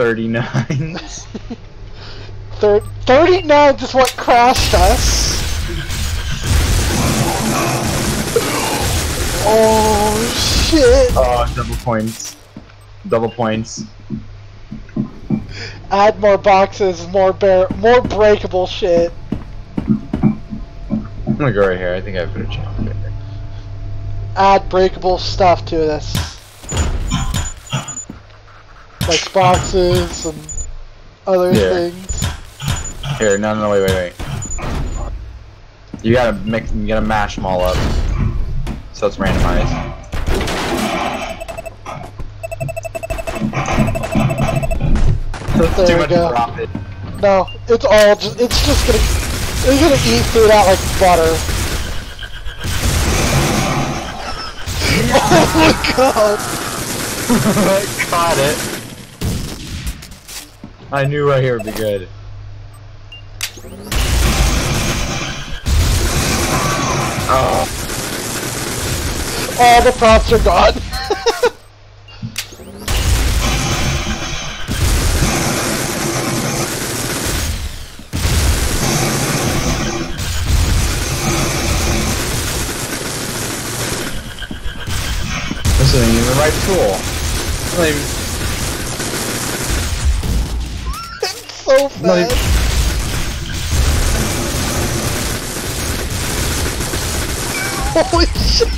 39s. Thir 39 is what crashed us. Oh shit! Oh, double points. Double points. Add more boxes, more bear, more breakable shit. I'm gonna go right here. I think I have a chance. Right here. Add breakable stuff to this, like boxes and other Yeah. things. Here, no, no, wait, wait, wait. You gotta mix, you gotta mash them all up, so it's randomized. There Too we much go. profit. No, it's all just, it's just gonna, it's gonna eat through that like butter. oh my god! Caught it. I knew right here would be good. Oh, All the props are gone. this isn't even the right tool. So fast. Holy shit!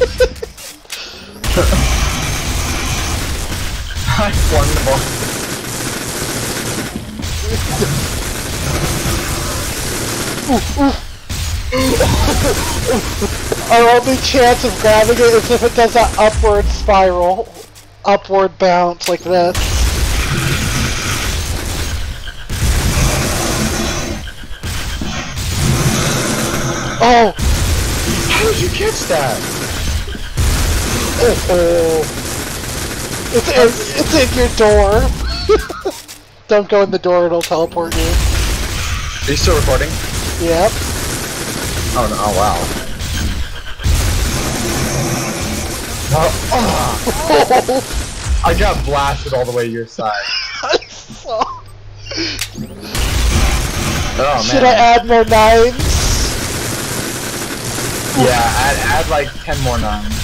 I flung the ball. Our only chance of grabbing it is if it does that upward spiral, upward bounce like this. Oh! How did you catch that? Oh, oh. It's in, it's in your door. Don't go in the door, it'll teleport you. Are you still recording? Yep. Oh no! Oh wow. Oh, I got blasted all the way to your side. I saw. Oh man. Should I add more nines? Yeah, add, add like 10 more nines.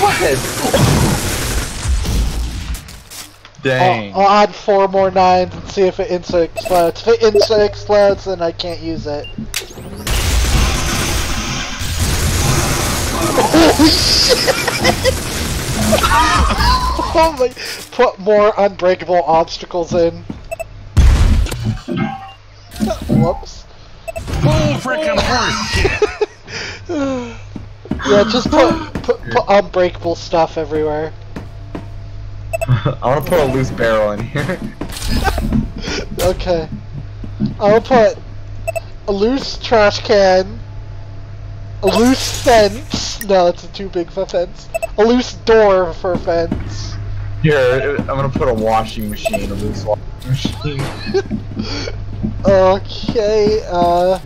What? Dang. I'll, I'll add four more nines and see if it insta explodes. If it insta explodes, then I can't use it. Oh my! Put more unbreakable obstacles in. Whoops. Full frickin' horse. Yeah, just put, put put unbreakable stuff everywhere. I want to put a loose barrel in here. Okay. I'll put a loose trash can, a loose fence. No, that's too big for a fence. A loose door for a fence. Here, I'm gonna put a washing machine, a loose washing machine. Okay, uh.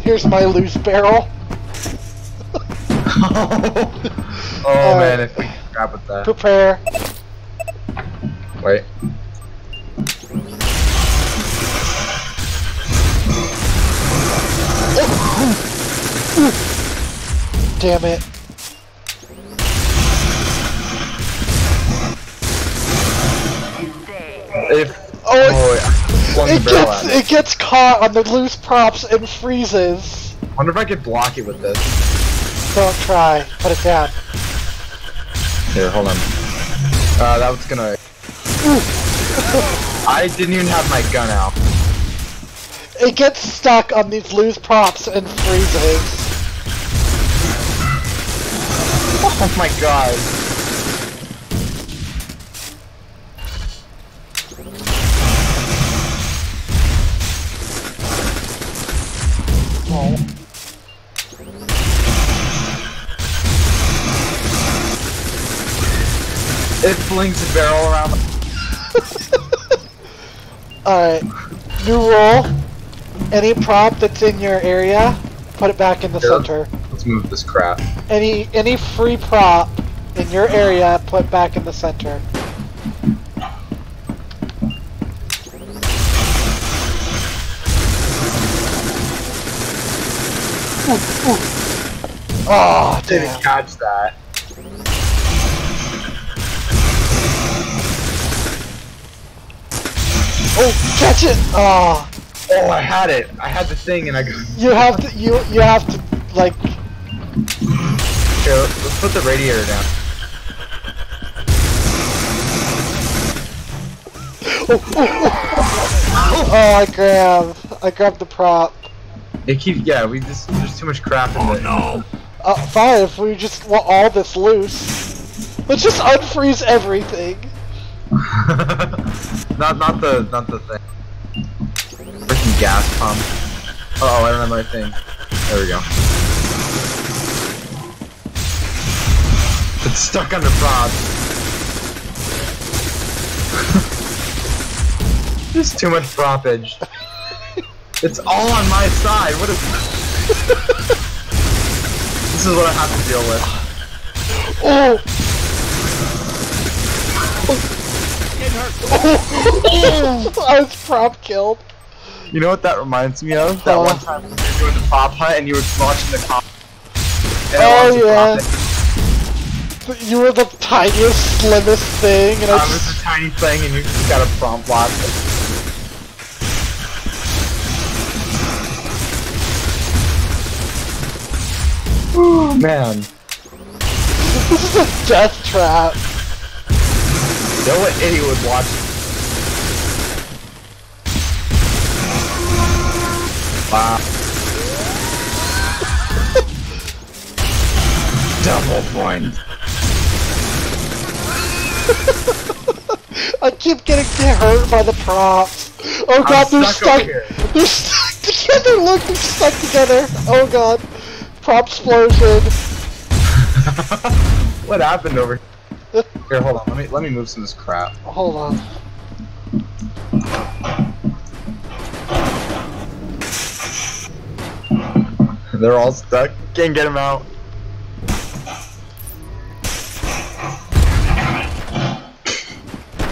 Here's my loose barrel. oh Uh, man, if we can grab with that. Prepare. Wait. Damn it. If. Oh, it- Oh. Flung It gets at it gets caught on the loose props and freezes. Wonder if I could block it with this. Don't try. Put it down. Here, hold on. Uh, that was gonna. I didn't even have my gun out. It gets stuck on these loose props and freezes. Oh my god. It flings the barrel around. Alright. New rule. Any prop that's in your area, put it back in the Yeah. center. Let's move this crap. Any any free prop in your area, put back in the center. Ooh, ooh. Oh, Didn't damn. catch that. Oh, catch it! Oh, Oh, I had it. I had the thing, and I. you have to, you, you have to, like, Here, let's, let's put the radiator down. oh, Oh! I grab, I grabbed the prop. It keeps. Yeah, we just. There's too much crap in it. No. Uh, fine, if we just want all this loose. Let's just unfreeze everything. not not the not the thing. Freaking gas pump. Uh oh, I don't have my thing. There we go. It's stuck under prod. There's too much propage. It's all on my side. What is This is what I have to deal with. Oh! Oh! I was prop killed. You know what that reminds me of? That Oh. one time when you were doing the prop hunt and you were watching the cop. Oh, I was a yeah. You were the tiniest, slimmest thing, and I I was just... a tiny thing and you just got a prompt block. Ooh, man. This is a death trap. No idiot would watch Wow. Double point. I keep getting hurt by the props. Oh god, they're stuck stuck. They're stuck together. Look, they're stuck together. Oh god. Prop explosion. what happened over here? Here, hold on. Let me let me move some of this crap. Hold on. They're all stuck. Can't get them out.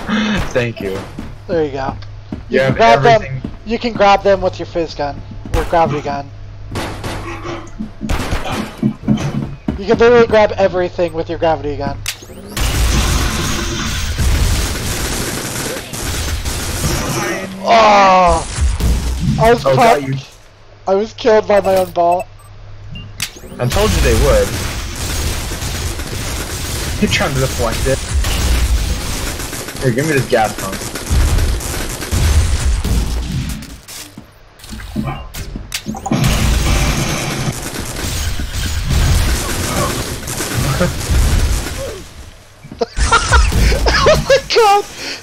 Thank you. There you go. You have grab them. everything. You can grab them with your physgun or gravity gun. You can literally grab everything with your gravity gun. Oh! I was Oh, caught- you. I was killed by my own ball. I told you they would. You're trying to deflect it. Here, give me this gas pump.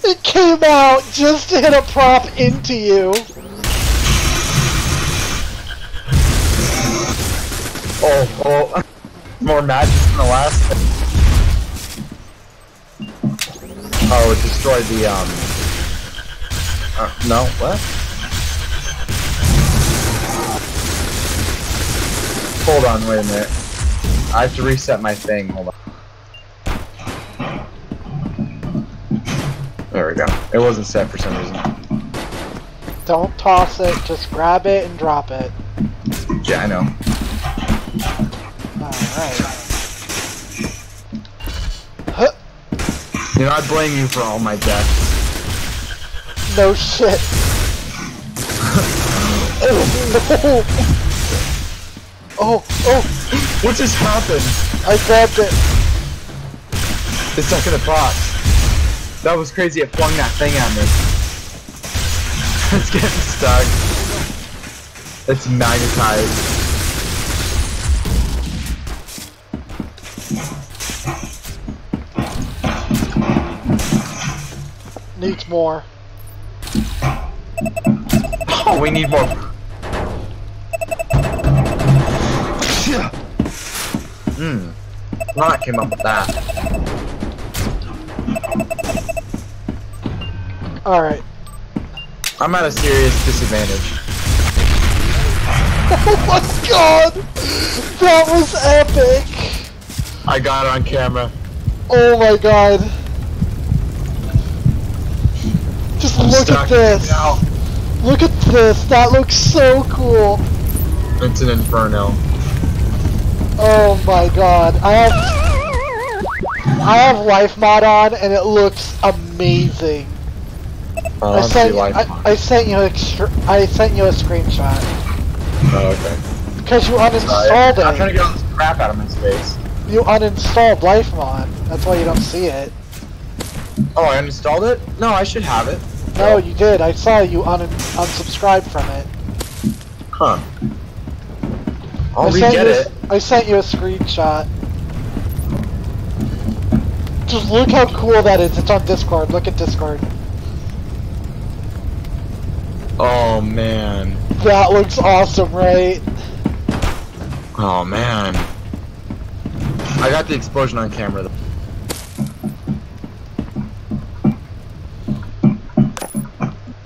It came out just to hit a prop into you. Oh, oh. More magic than the last. Oh, it destroyed the, um... Uh, no, what? Hold on, wait a minute. I have to reset my thing, hold on. There we go. It wasn't set for some reason. Don't toss it, just grab it and drop it. Yeah, I know. Alright. Huh, You know, I blame you for all my deaths. no shit. oh, oh, oh, What just happened? I grabbed it. It's stuck in the box. That was crazy, it flung that thing at me. it's getting stuck. It's magnetized. Needs more. Oh, we need more. Shit! Hmm. Not came up with that. Alright. I'm at a serious disadvantage. Oh my god! That was epic! I got it on camera. Oh my god. Just I'm look at this. now. Look at this. That looks so cool. It's an inferno. Oh my god. I have I have life mod on and it looks amazing. Oh, I sent I. I sent you a extra, I sent you a screenshot Oh, okay. because you uninstalled I'm trying to get all this crap out of my space. You uninstalled life mod. That's why you don't see it. Oh, I uninstalled it? No, I should have it. No, you did. I saw you un unsubscribe from it. Huh. I'll I sent re-get you, it. I sent you a screenshot. Just look how cool that is. It's on Discord. Look at Discord. Oh, man. That looks awesome, right? Oh, man. I got the explosion on camera. though.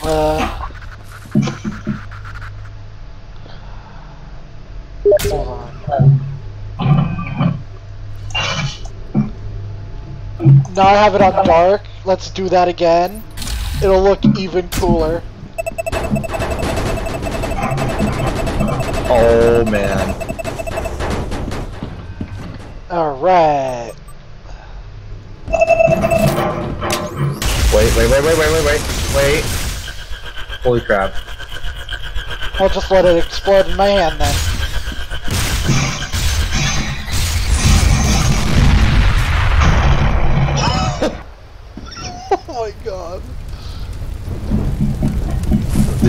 Uh, hold on. Now I have it on dark. Let's do that again. It'll look even cooler. Oh, man. Alright. Wait, wait, wait, wait, wait, wait, wait. Wait. Holy crap. I'll just let it explode in my hand then.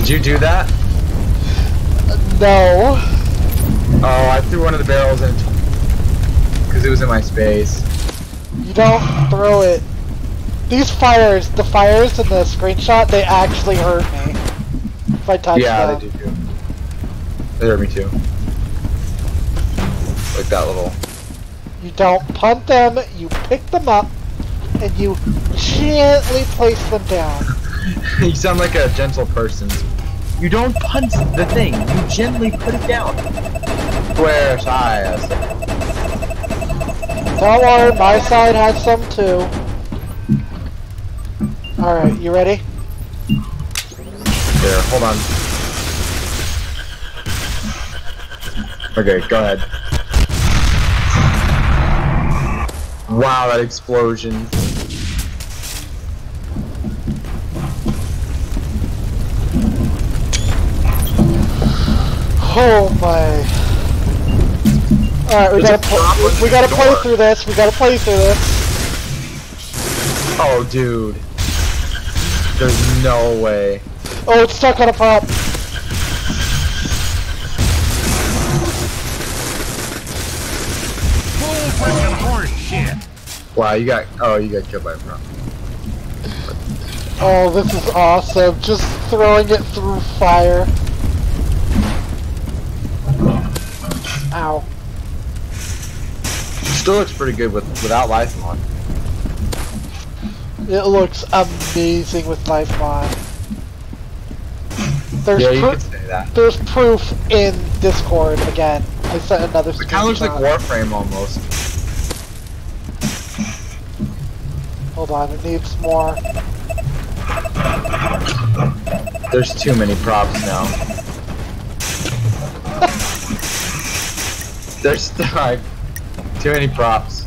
Did you do that? No. Oh, I threw one of the barrels in because it was in my space. You don't throw it. These fires, the fires in the screenshot, they actually hurt me. If I touch yeah, them. they do too. They hurt me too. Like that little. You don't punt them, you pick them up, and you gently place them down. you sound like a gentle person. You don't punch the thing. You gently put it down. Square size. Don't worry, my side has some too. Alright, you ready? There, hold on. Okay, go ahead. Wow, that explosion. Oh my. Alright, we gotta pl- we gotta play through this, we gotta play through this. Oh, dude. There's no way. Oh, it's stuck on a prop. Bull freaking horse. Wow, you got. Oh, you got killed by a prop. Oh, this is awesome. Just throwing it through fire. Ow. Still looks pretty good with without life on. It looks amazing with life mod. There's Yeah, you could say that. there's proof in Discord again. I sent another It kind of looks like. Warframe almost. Hold on, it needs more. There's too many props now. There's like too many props.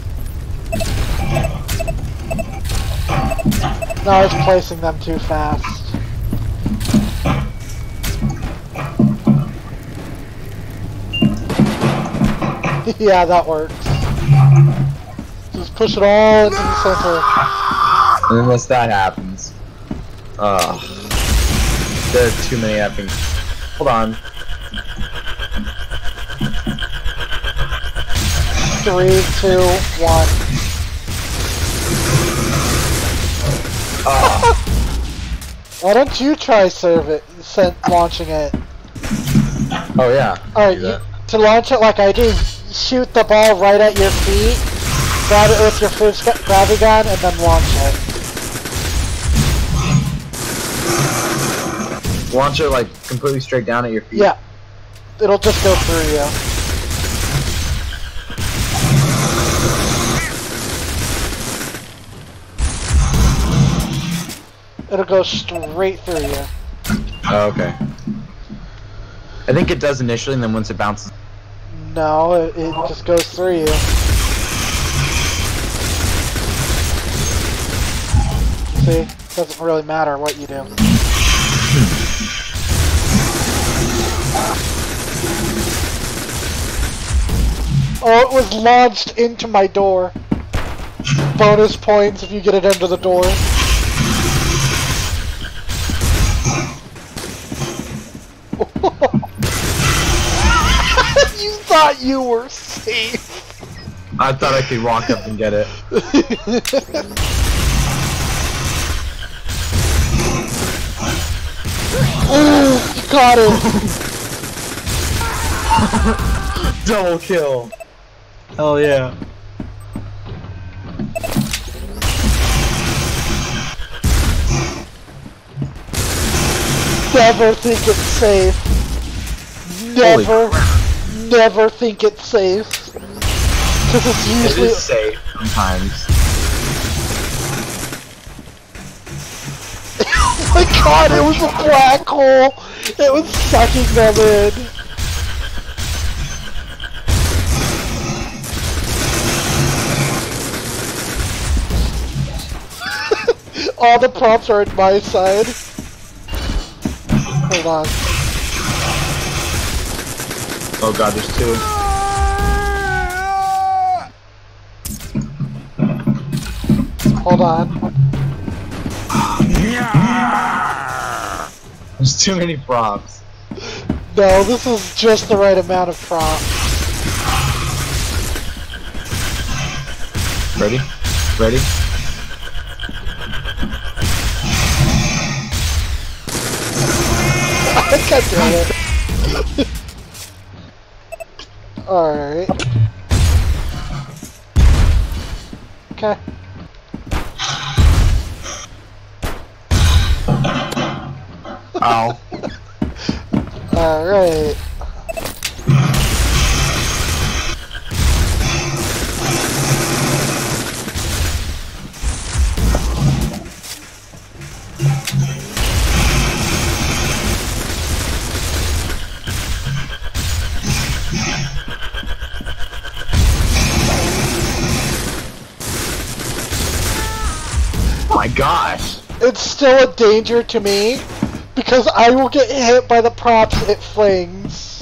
No, I was placing them too fast. yeah, that works. Just push it all into the center. Unless that happens. Ugh. There are too many effing. Hold on. Three, two, one. Ah, Why don't you try serve it, sent launching it? oh yeah. Alright, Do you, that. to launch it like I do, shoot the ball right at your feet, grab it with your first gravity gun, and then launch it. Launch it like completely straight down at your feet. Yeah. it'll just go through you. It'll go straight through you. Oh, okay. I think it does initially, and then once it bounces. No, it, it just goes through you. See? it Doesn't really matter what you do. Oh, it was launched into my door. Bonus points if you get it under the door. Thought you were safe. I thought I could walk up and get it. oh, you got it. Double kill. Hell yeah. Never think it's safe. Holy Never, never think it's safe. Because it's usually is safe sometimes. Oh my god, it was a black hole! It was sucking them in! All the prompts are at my side. Hold on. Oh god, there's two. Hold on. There's too many props. No, this is just the right amount of props. Ready? Ready? God damn it. Alright. Okay. Ow. Alright. Still a danger to me because I will get hit by the props it flings.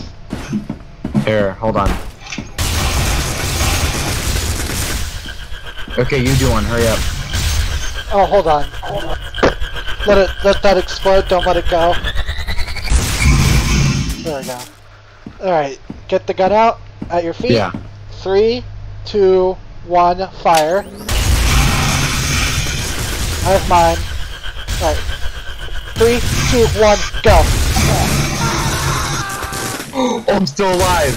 Here, hold on. Okay, you do one. Hurry up. Oh, hold on. Let it let that explode. Don't let it go. There we go. All right, get the gun out at your feet. Yeah. Three, two, one, fire. I have mine. Right. Three, two, one, go. Oh, I'm still alive.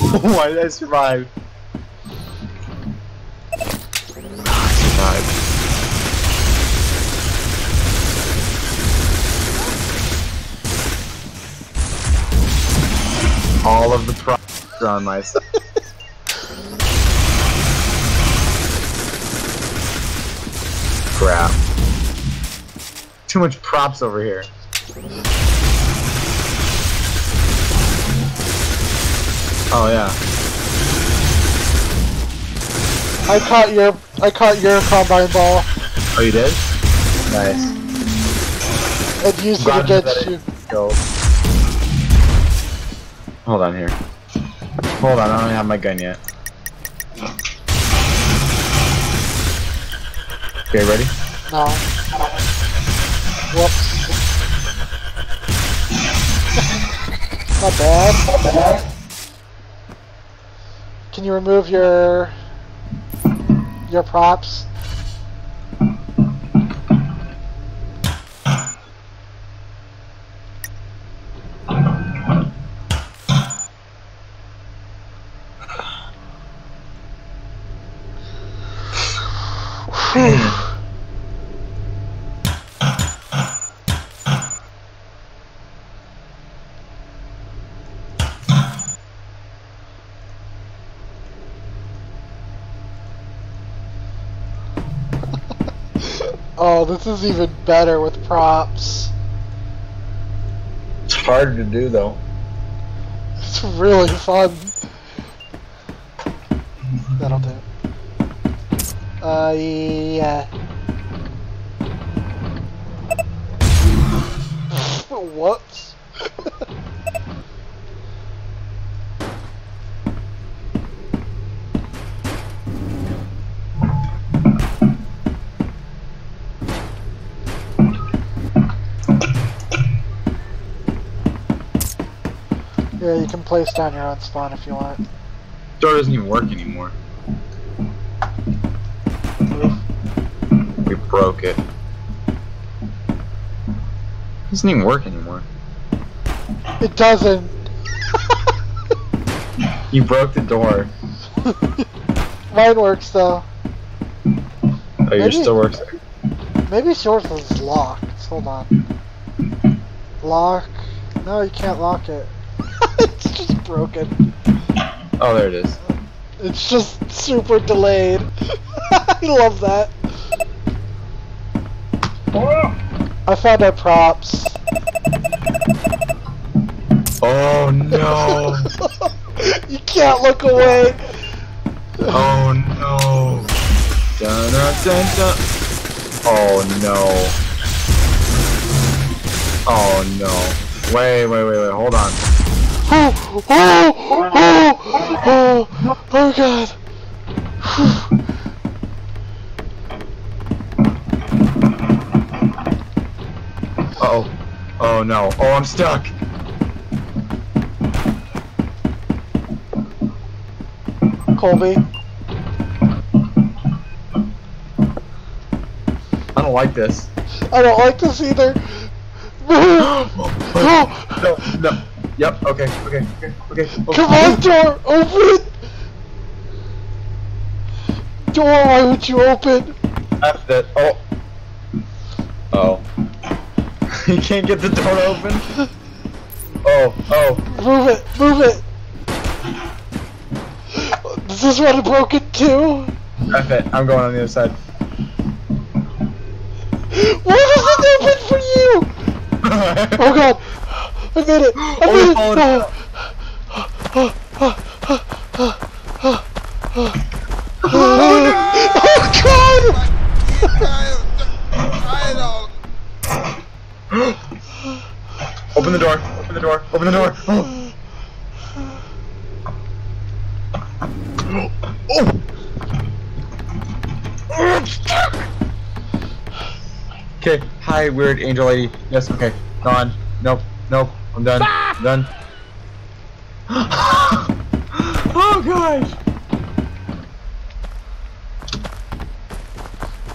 Why did I survive? I survived. All of the props are on my side. Crap. Too much props over here. Oh yeah. I caught your I caught your combine ball Oh you did? Nice. and used it against you. Hold on here. Hold on, I don't have my gun yet. Okay, ready? No. Not bad. Not bad. Can you remove your your props? Whew. Oh, this is even better with props. It's hard to do though. It's really fun. That'll do. Uh, yeah. what? Yeah, you can place down your own spawn if you want. Door doesn't even work anymore. We broke it. doesn't even work anymore. It doesn't. You broke the door. Mine works though. Oh, Maybe- yours still works. Maybe yours is locked. Hold on. Lock. No, you can't lock it. It's just broken. Oh, there it is. It's just super delayed. I love that. I found our props. Oh no! you can't look away. Oh no! Dun, dun, dun, dun. Oh no! Oh no! Wait, wait, wait, wait! Hold on. Oh, oh, oh, oh, oh god. Uh oh. Oh no. Oh, I'm stuck. Colby. I don't like this. I don't like this either. no, no. Yep. Okay. Okay. Okay. Okay. Come on, door, open it. Door, why would you open? F that. Oh. Oh. you can't get the door open. Oh. Oh. Move it, move it. Does this one broken too? F it. I'm going on the other side. Why does it open for you? Oh god! I made it! I Oh, made we it! followed it. Oh, god! Open the door. Open the door. Open the door. Oh. Oh. Okay. Hi, weird angel lady. Yes. Okay. Gone. Nope. Nope. I'm done. I'm done. oh gosh.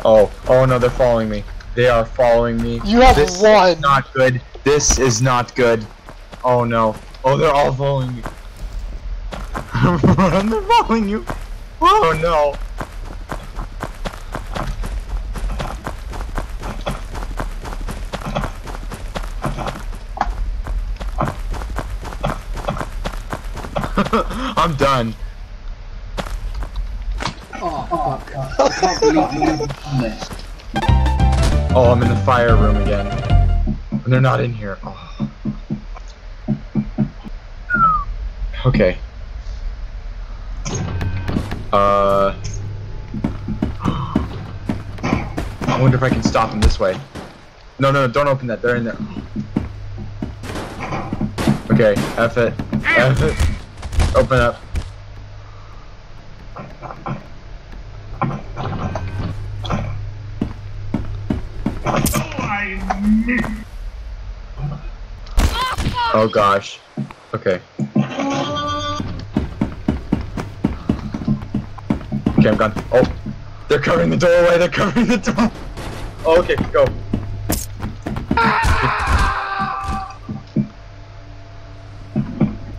Oh. Oh no, they're following me. They are following me. You have this one. Is not good. This is not good. Oh no. Oh, they're all following me. Run, they're following you. Oh no. I'm done. Oh, I'm in the fire room again. And they're not in here. Oh. Okay. Uh. I wonder if I can stop them this way. No, no, no, don't open that. They're in there. Okay, F it. F it. Open up. Oh gosh. Okay. Okay, I'm gone. Oh, they're covering the doorway. They're covering the door. Oh, okay, go. Ah!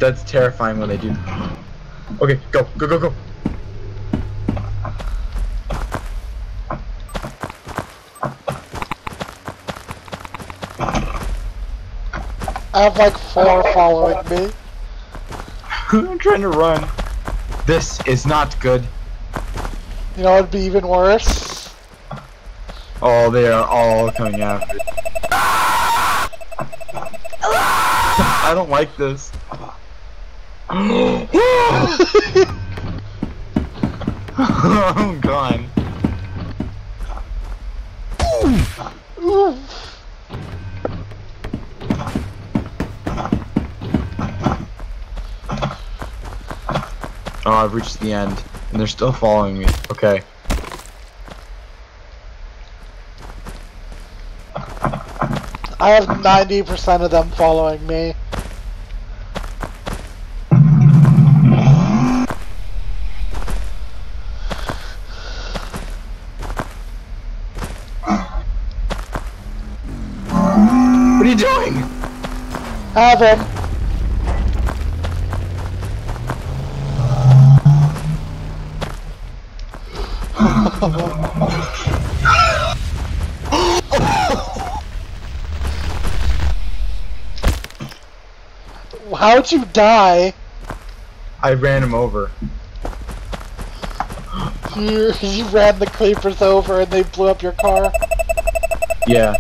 That's terrifying when they do. Okay, go, go, go, go. I have like four following me. I'm trying to run. This is not good. You know it'd be even worse? Oh, they are all coming after. I don't like this. Oh god. Ooh. Oh, I've reached the end, and they're still following me. Okay. I have 90% of them following me. Him. How'd you die? I ran him over. You, you ran the creepers over and they blew up your car? Yeah.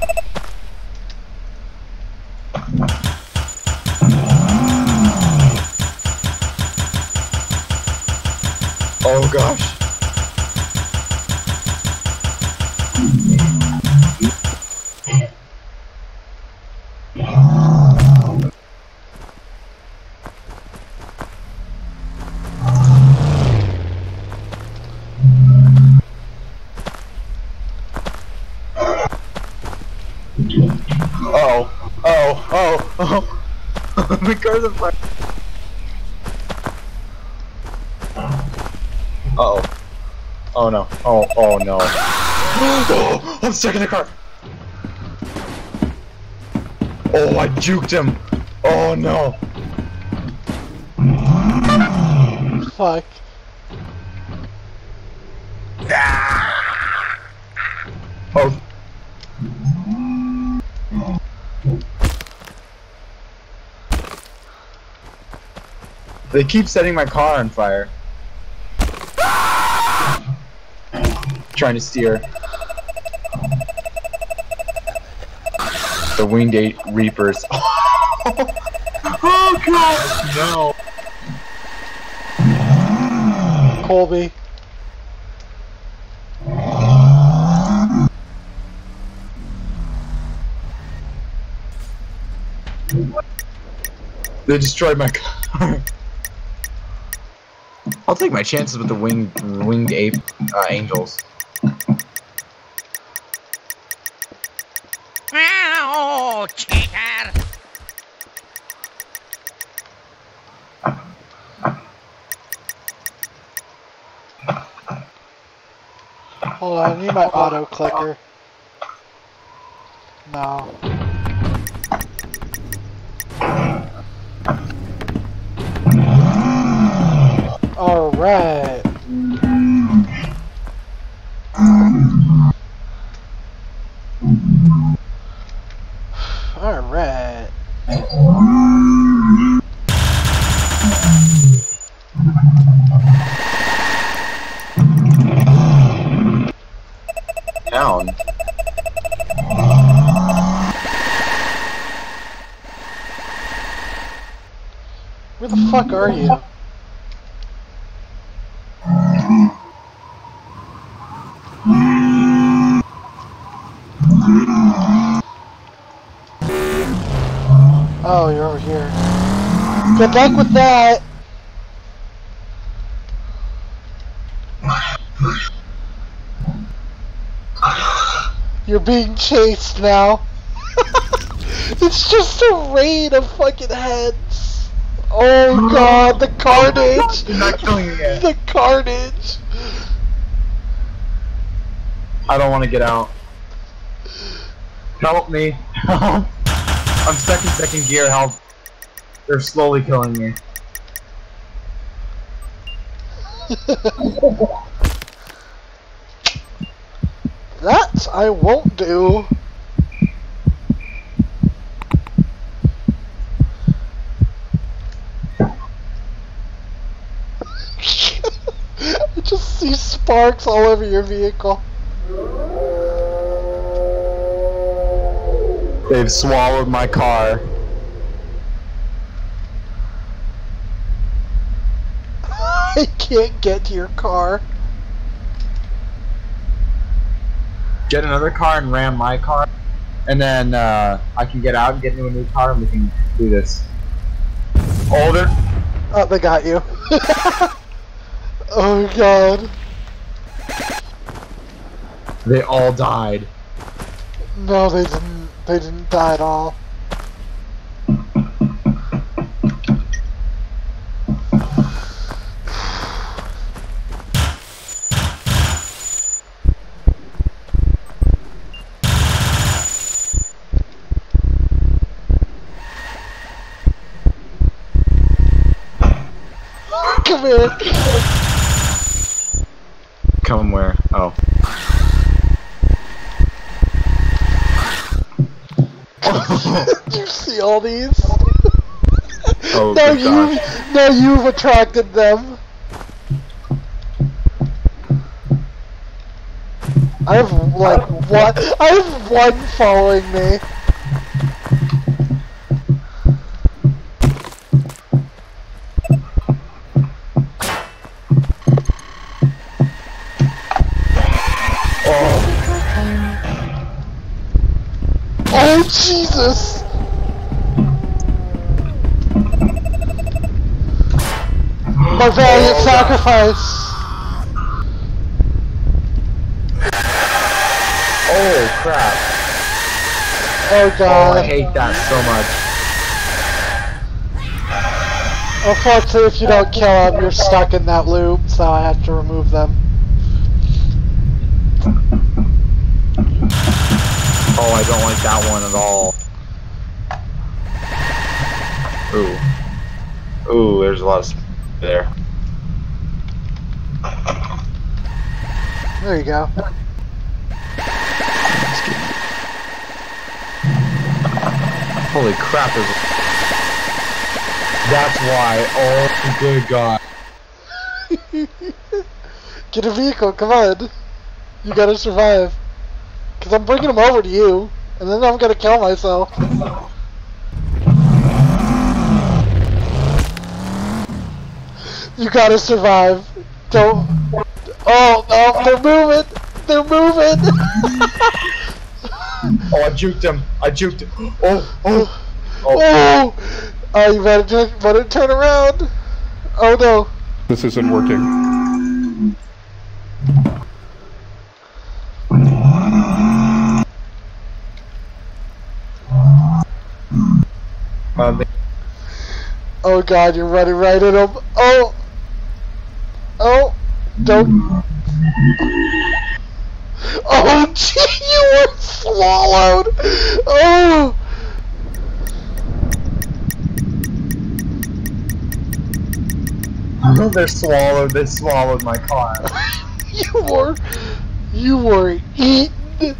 Oh. the fire. Uh oh. Oh no. Oh, oh no. Oh, I'm stuck in the car. Oh, I juked him. Oh no. Fuck. Oh. They keep setting my car on fire. Trying to steer. The winged eight reapers. oh god! No. Colby. They destroyed my car. I'll take my chances with the winged winged ape uh, angels. Ow, cheater! Hold on, I need my auto clicker. No. Alright. Alright. Down. Where the fuck are you? Oh, you're over here. Good luck with that! You're being chased now. it's just a rain of fucking heads. Oh god, the carnage! You're not killing me yet. The carnage! I don't want to get out. Help me. Help. I'm stuck in second gear. Help. They're slowly killing me. That I won't do. I just see sparks all over your vehicle. They've swallowed my car. I can't get to your car. Get another car and ram my car, and then uh, I can get out and get into a new car, and we can do this. They're Oh, they got you. oh god. they all died. No, they didn't. They didn't die at all. Come here. Come where? Oh. All these? Oh, no, good you, gosh. no, you've attracted them. I have like one. I have one following me. Oh crap! Oh Oh, god. I hate that so much. Unfortunately, if you don't kill them, you're stuck in that loop, so I have to remove them. Oh, I don't like that one at all. Ooh. Ooh, there's a lot of there. There you go. Holy crap, there's That's why. Oh, good god. Get a vehicle, come on. You gotta survive. Because I'm bringing them over to you, and then I'm gonna kill myself. You gotta survive. Don't. Oh, they're moving! They're moving! Oh, I juked him. I juked him. Oh, oh. Oh, oh! Oh, you better, ju- better turn around! Oh no. This isn't working. they- Oh god, you're running right at him. Oh! Oh! Don't. Oh, gee, you were swallowed! Oh! oh, they're swallowed. They swallowed my car. You were. You were eaten!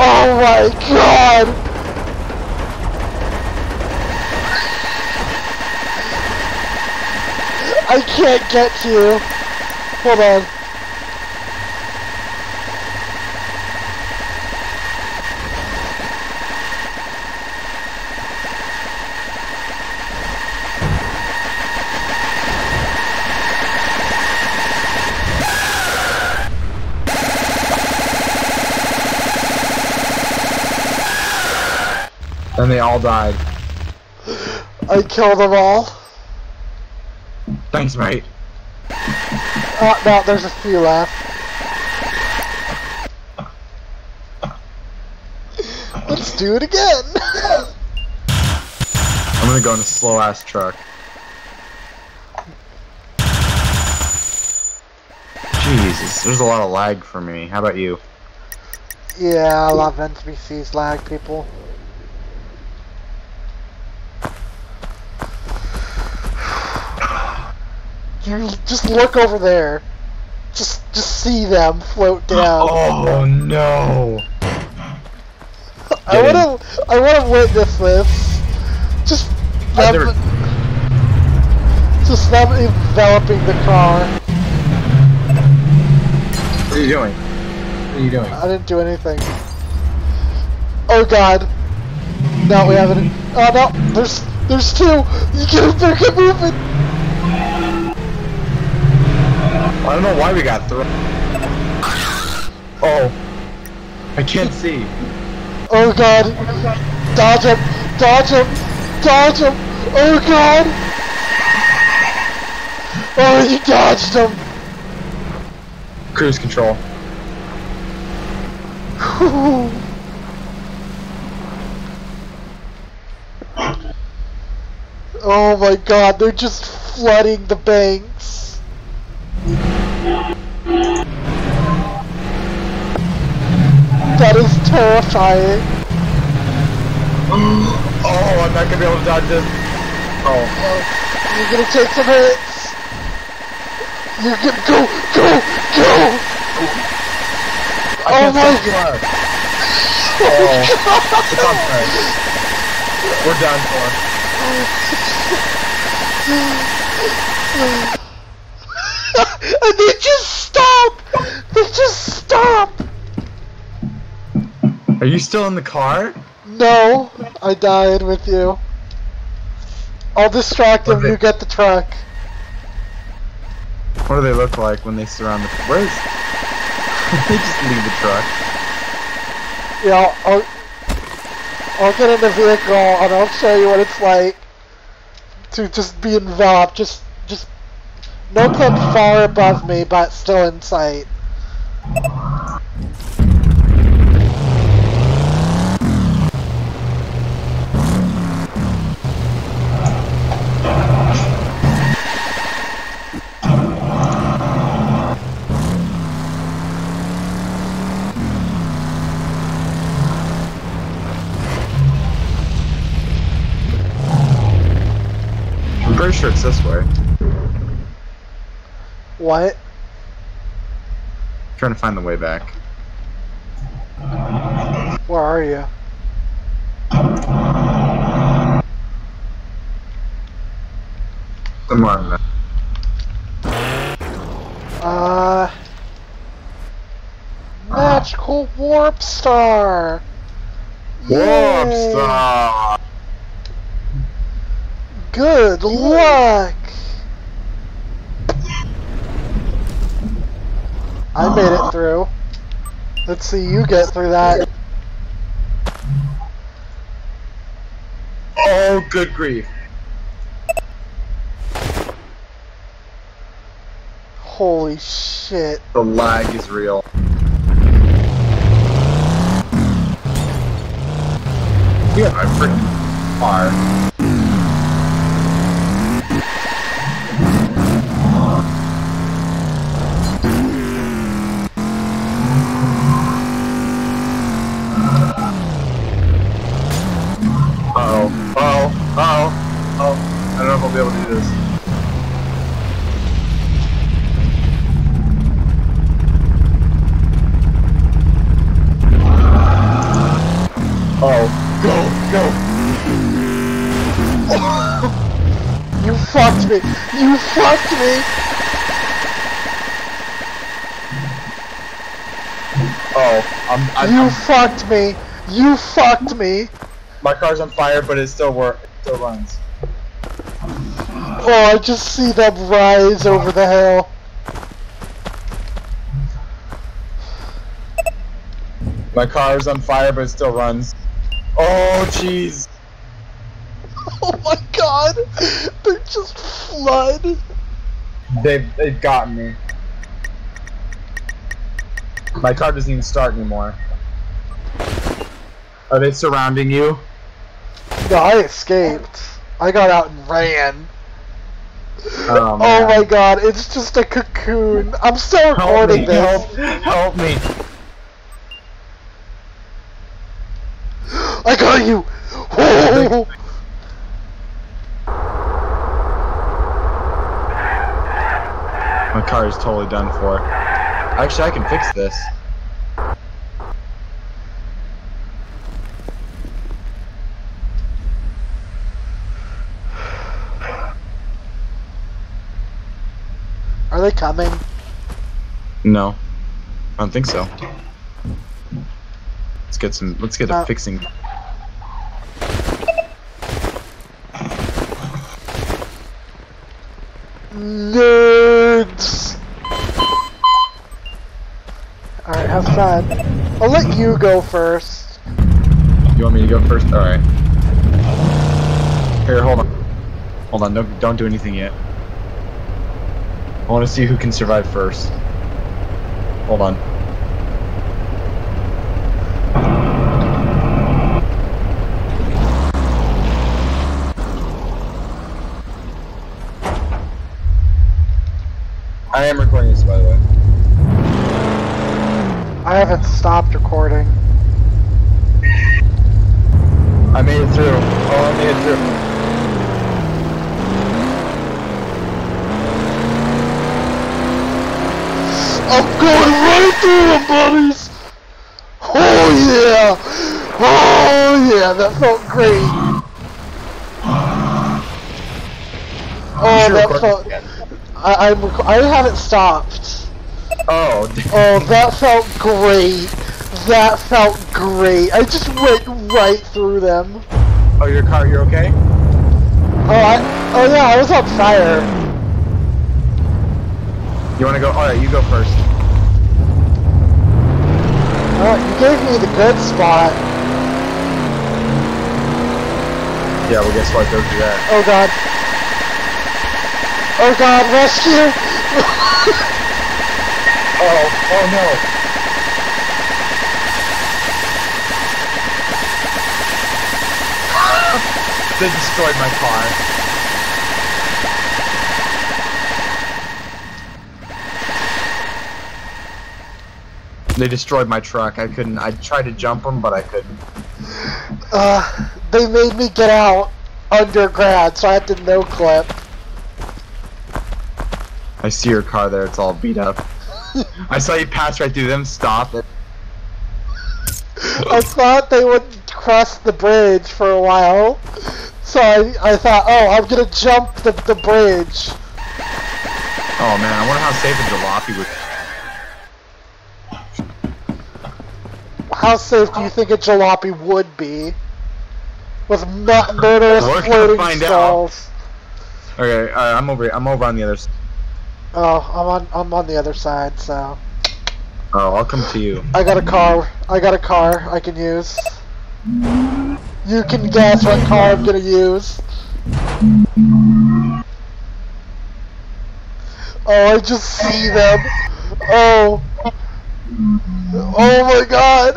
Oh my god! I can't get to you. Hold on. And they all died. I killed them all. Thanks, mate. Oh, no, there's a few left. Let's do it again. I'm gonna go in a slow ass truck. Jesus, there's a lot of lag for me. How about you? yeah, a lot of NPCs lag people. You just look over there. Just, just see them float down. Oh no! I want to, I want to witness this. Just them, never- just them enveloping the car. What are you doing? What are you doing? I didn't do anything. Oh god. No, we haven't. Oh no, there's there's two. You get get moving. I don't know why we got through. Oh. I can't see. Oh god. Dodge him. Dodge him. Dodge him. Oh god. Oh, you dodged him. Cruise control. Oh my god, they're just flooding the banks. That is terrifying. Um, oh, I'm not gonna be able to dodge this. Oh. You're gonna take some hits. You're gonna go, go, go! I Oh my god. fire. Oh. It's on fire. We're done for. and they just stop! They just stop! Are you still in the car? No, I died with you. I'll distract them, you get the truck. What do they look like when they surround the? Where is? they just leave the truck. Yeah, I'll, I'll get in the vehicle and I'll show you what it's like to just be enveloped. Just, just no clip far above me, but still in sight. I'm pretty sure it's this way. What? trying to find the way back. Where are you? Somewhere on the Uh. Magical Warp Star! Warp Yay. Star. Good luck! I made it through. Let's see you get through that. Oh, good grief! Holy shit. The lag is real. Yeah, I'm freaking far. Me! You fucked me! Oh. I'm. I'm, You I'm fucked me! You fucked me! my car's on fire, but it still works. It still runs. Oh, I just see them rise over the hill. My car's on fire, but it still runs. Oh, jeez. Oh my god! Just flood! They've they've gotten me. My car doesn't even start anymore. Are they surrounding you? No, I escaped. I got out and ran. Oh, Oh my god, it's just a cocoon. I'm still Help recording me! this. Help! Help me! I got you! Oh, car is totally done for. Actually, I can fix this. Are they coming? No. I don't think so. Let's get some let's get uh, a fixing No Alright. I'll let you go first. You want me to go first? All right. Here, hold on. Hold on. Don't don't do anything yet. I want to see who can survive first. Hold on. I am recording this, by the way. I haven't stopped recording. I made it through. Oh, I made it through. I'm going right through them, buddies! Oh yeah! Oh yeah, that felt great! Oh, that felt... again. I, I'm, I haven't stopped. Oh, Oh, that felt great. That felt great. I just went right through them. oh, your car, you're okay? Oh, I, oh yeah, I was on fire. You want to go? All right, you go first. Oh, you gave me the good spot. Yeah, well, guess what? Go do that. Oh god. Oh god, rescue! Oh, oh no. They destroyed my car. They destroyed my truck. I couldn't. I tried to jump them, but I couldn't. Uh, they made me get out underground, so I had to no clip. I see your car there. It's all beat up. I saw you pass right through them. Stop it. I thought they would cross the bridge for a while, so I, I thought, oh, I'm gonna jump the, the bridge. Oh man, I wonder how safe a jalopy would. How safe do you think a jalopy would be? With mu- murderous We're floating find out. skulls. Okay, uh, I'm over. I'm over on the other. s- Oh, I'm on I'm on the other side, so Oh, I'll come to you. I got a car. I got a car I can use. You can guess what car I'm gonna use. Oh, I just see them. Oh. Oh my god.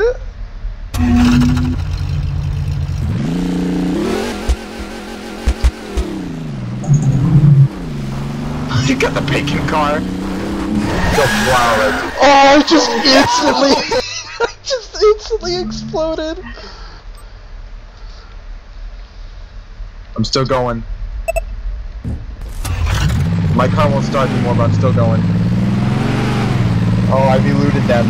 You got the bacon car. Plow it. Oh, I just instantly, I just instantly exploded. I'm still going. My car won't start anymore, but I'm still going. Oh, I've eluded them.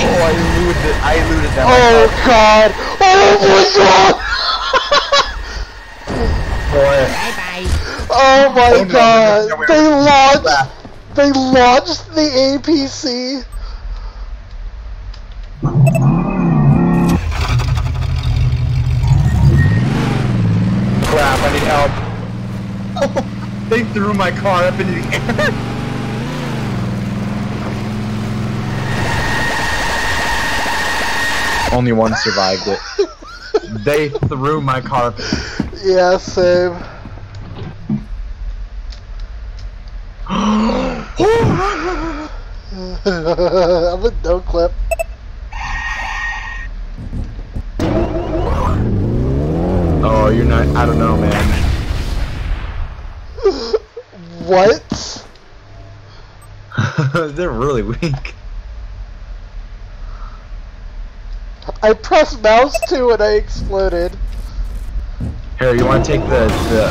Oh, I eluded. I eluded them. Oh god. Oh my god. Boy. Bye bye. Oh my Oh, god. no, no, no, They launched, they launched the APC. Crap, I need help. they threw my car up into the air. Only one survived it. they threw my car up. Yeah, same. I'm a no clip. Oh, you're not. I don't know, man. What? They're really weak. I pressed mouse 2 and I exploded. Here, you want to take the the?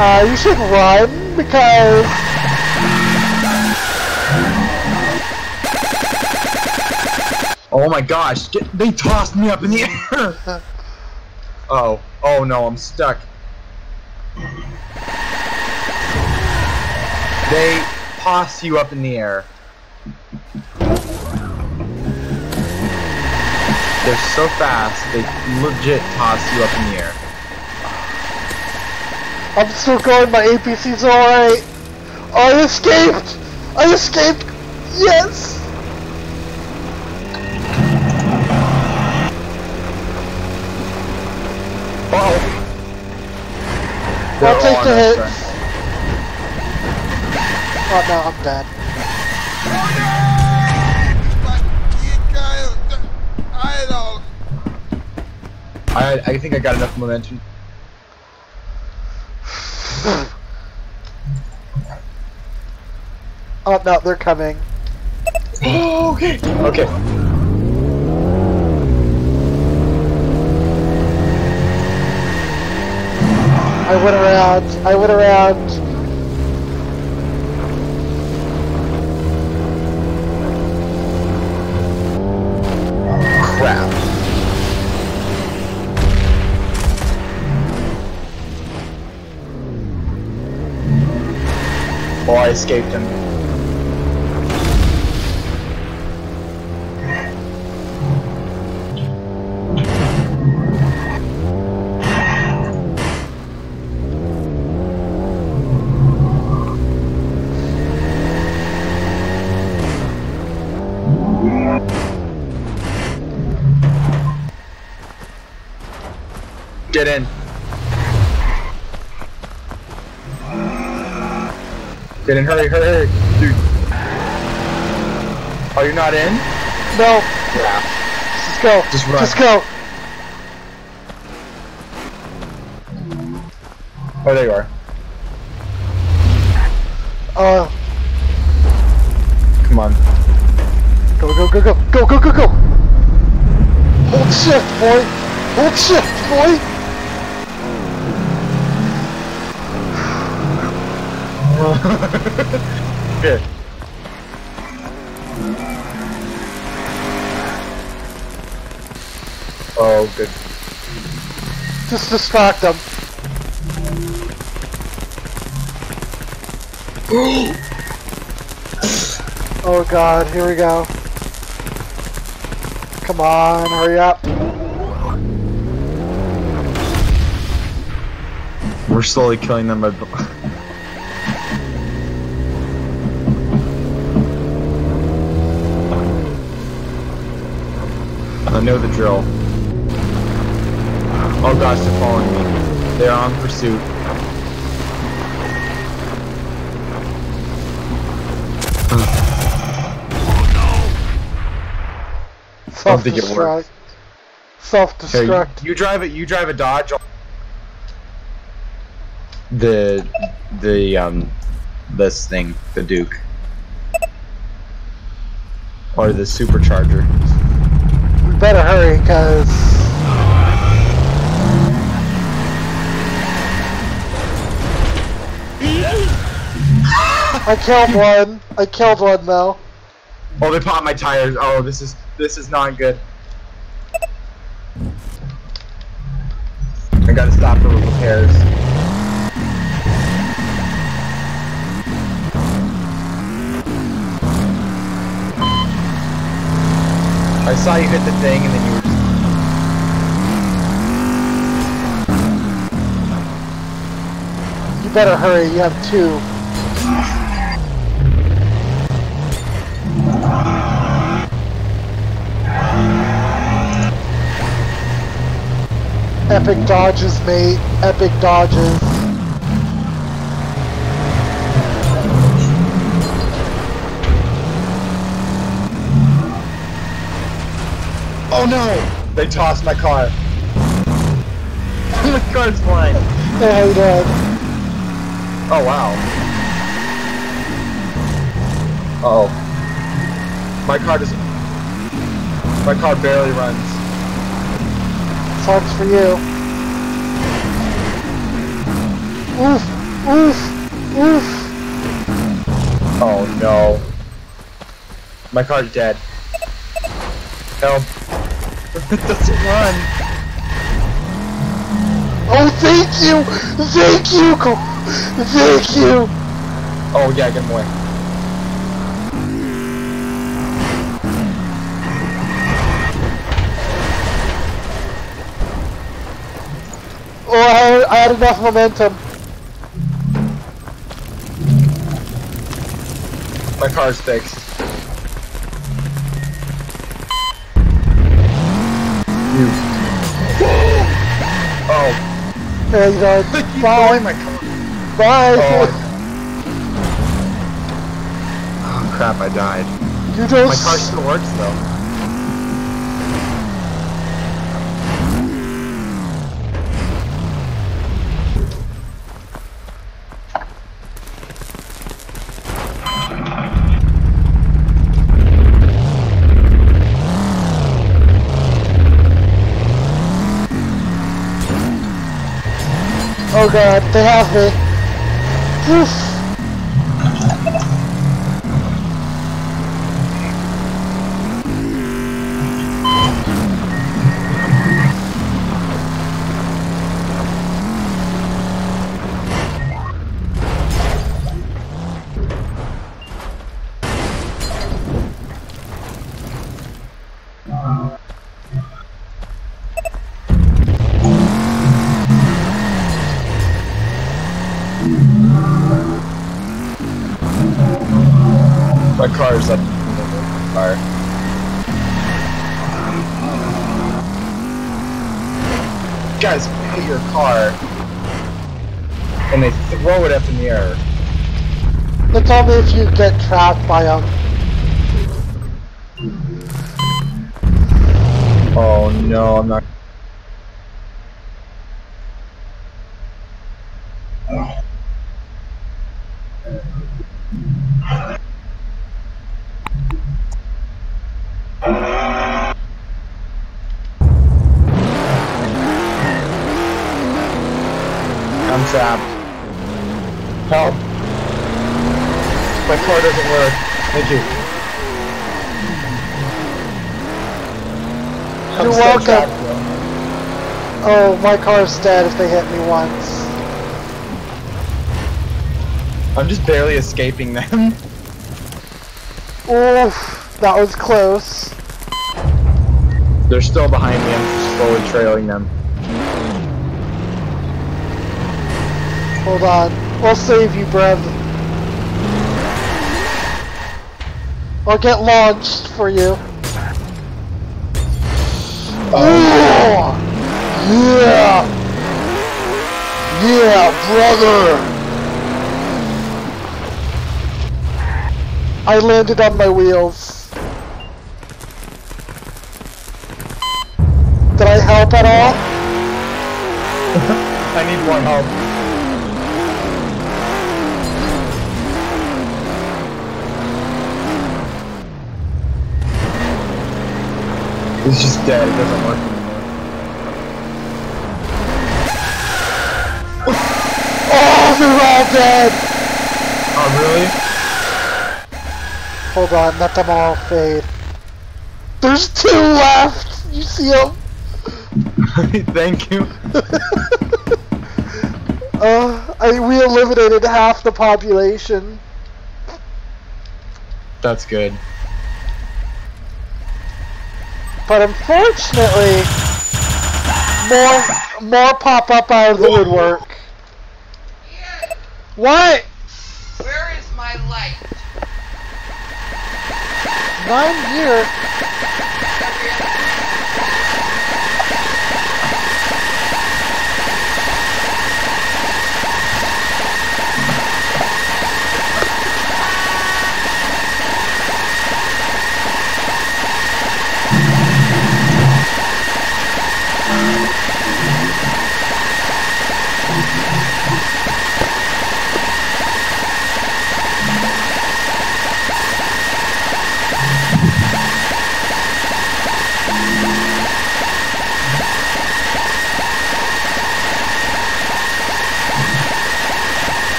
Uh, you should run because Oh my gosh! Get, they tossed me up in the air. oh, oh no, I'm stuck. They toss you up in the air. They're so fast, they legit toss you up in the air. I'm still going. My APC's alright. I escaped. I escaped. Yes. I'll take the hit. hit. Oh no, I'm dead. I, I think I got enough momentum. Oh no, they're coming. Okay. Okay. I went around. I went around. Crap. Oh, I escaped him. Get in, hurry, hurry, hurry. Dude. Oh, you're not in? No, Yeah. just go. Just run. Just go. Oh, there you are. Uh, Come on. go, go, go, go, go, go, go, go. Hold shift, boy. Hold shift, boy. Good. Oh, good. Just distract them. oh god, here we go. Come on, hurry up. We're slowly killing them by. know the drill. Oh gosh, they're following me. They're on pursuit. don't think it Self-destruct. you, Self-destruct. you drive it. You drive a Dodge. The the um this thing, the Duke, or the supercharger. Better hurry, cause I killed one. I killed one though. Oh, they popped my tires. Oh, this is this is not good. I gotta stop for repairs. I saw you hit the thing and then you were just You better hurry. You have two. Epic dodges, mate. Epic dodges. No! They tossed my car. my car's flying. Hey, how you? Oh wow. Uh oh. My car doesn't. My car barely runs. Sucks for you. Oof, oof, oof. Oh no. My car's dead. Help. It doesn't run. Oh, thank you! Thank you! Thank you! Oh, yeah, get him away. Oh, I had enough momentum. My car's fixed. You. Oh, you uh, go. you Bye. Oh, my. Bye. Oh. oh crap! I died. You My car still works though. God, they have me. Oof. My car's up. Car. Guys, hit your car, and they throw it up in the air. They tell me if you get trapped by them. Oh no, I'm not. I'm trapped. Help! My car doesn't work. Thank you. I'm You're so welcome. trapped, bro. Oh, my car's dead if they hit me once. I'm just barely escaping them. Oof, that was close. They're still behind me. I'm slowly trailing them. Hold on. We'll save you, Brev. I'll get launched for you. Oh, yeah! Yeah, brother! I landed on my wheels. Did I help at all? I need more help. He's just dead. It doesn't work dead! Oh, really? Hold on, let them all fade. There's two left! You see them? Thank you. Uh, I, we eliminated half the population. That's good. But unfortunately, more more pop up out of the woodwork. What? Where is my light? Nine year.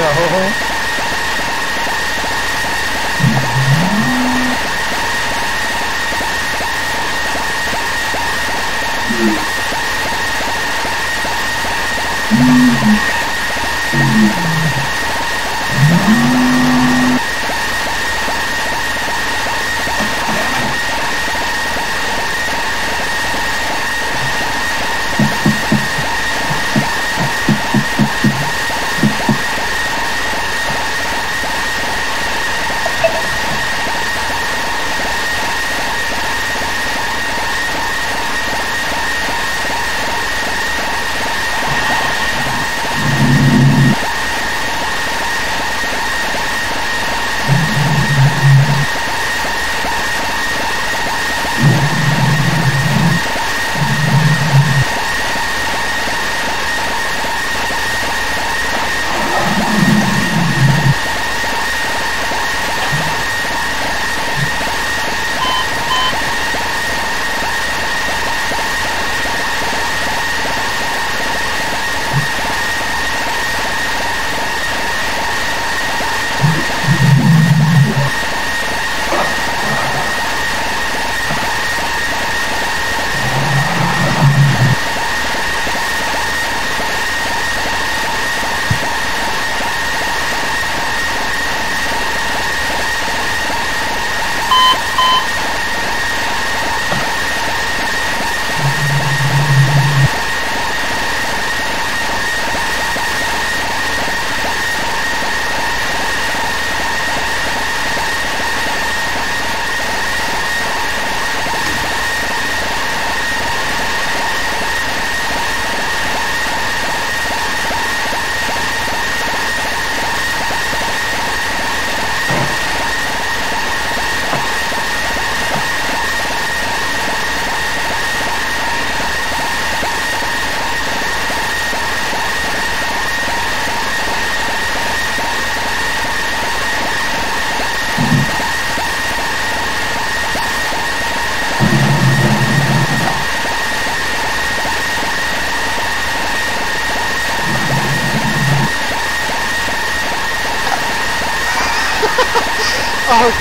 Oh no. Oh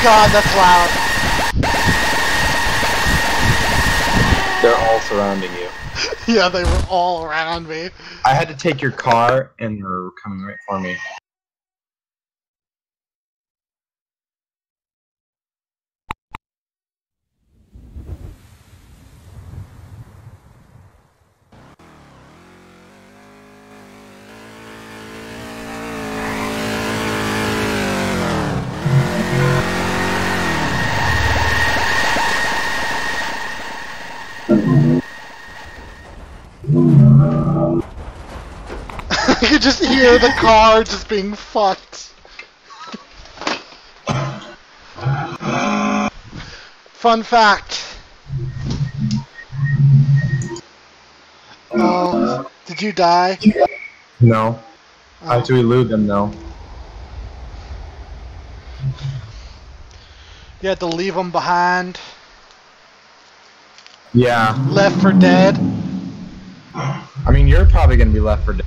god, that's loud. They're all surrounding you. Yeah, they were all around me. I had to take your car, and they're coming right for me. I could just hear the car just being fucked. Fun fact. Oh, did you die? No, I Oh, have to elude them though. you had to leave them behind. Yeah, Left for dead. I mean you're probably gonna be left for dead.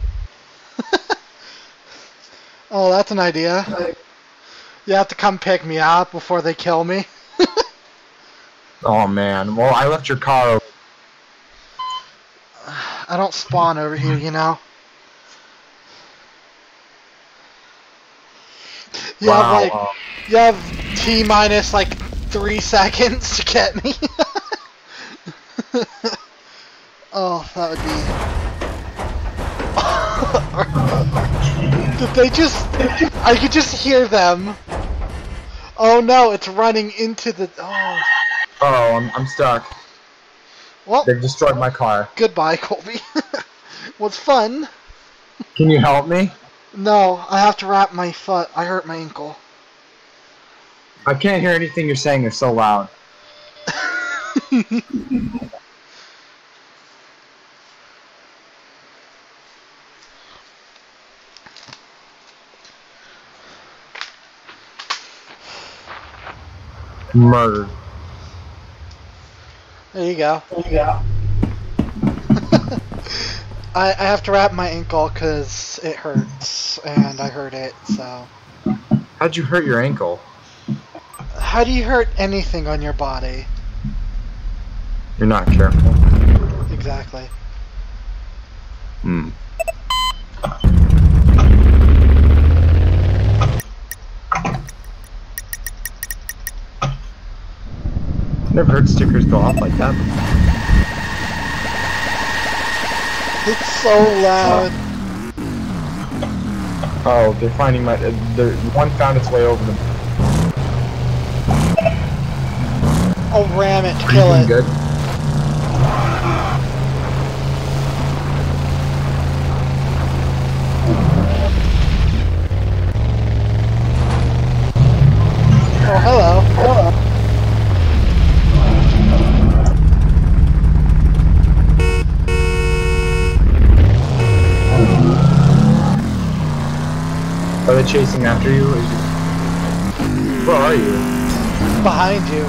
Oh, that's an idea. You have to come pick me up before they kill me. Oh man. Well, I left your car. Over. I don't spawn over here, you know. You wow. have like uh, you have T minus like three seconds to get me. oh, that would be. Did they just? I could just hear them. Oh no, it's running into the. Oh, oh, I'm I'm stuck. well, They've destroyed my car. goodbye, Colby. Was fun. Can you help me? No, I have to wrap my foot. I hurt my ankle. I can't hear anything you're saying. They're so loud. Murdered. There you go. There you go. I, I have to wrap my ankle because it hurts, and I hurt it, so. How'd you hurt your ankle? How do you hurt anything on your body? You're not careful. Exactly. Hmm. Heard stickers go off like that. before. It's so loud. Oh, they're finding my. Uh, they're, one found its way over them. I'll ram it, Are kill doing it. good? They chasing after you? You... Where are you? Behind you.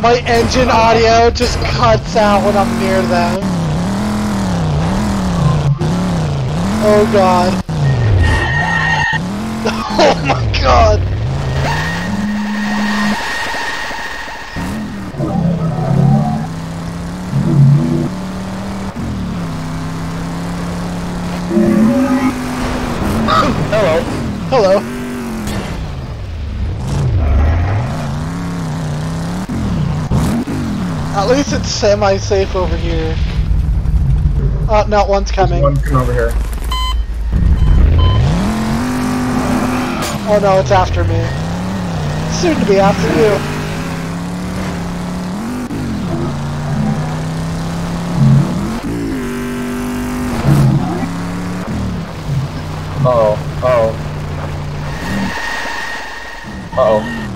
My engine audio just cuts out when I'm near them. Oh god. Oh my god. Hello. At least it's semi-safe over here. Oh, no, one's coming. One come over here. Oh no, it's after me. Soon to be after you. Uh oh. Uh oh. Uh oh.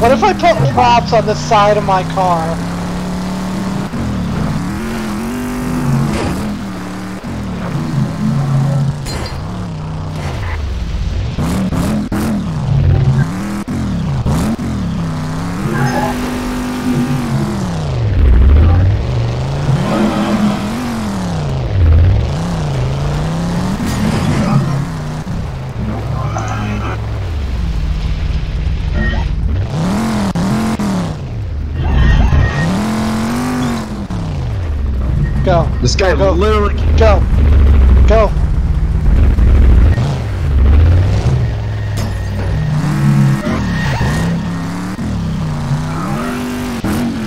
What if I put props on the side of my car? Go. literally. Go. Go.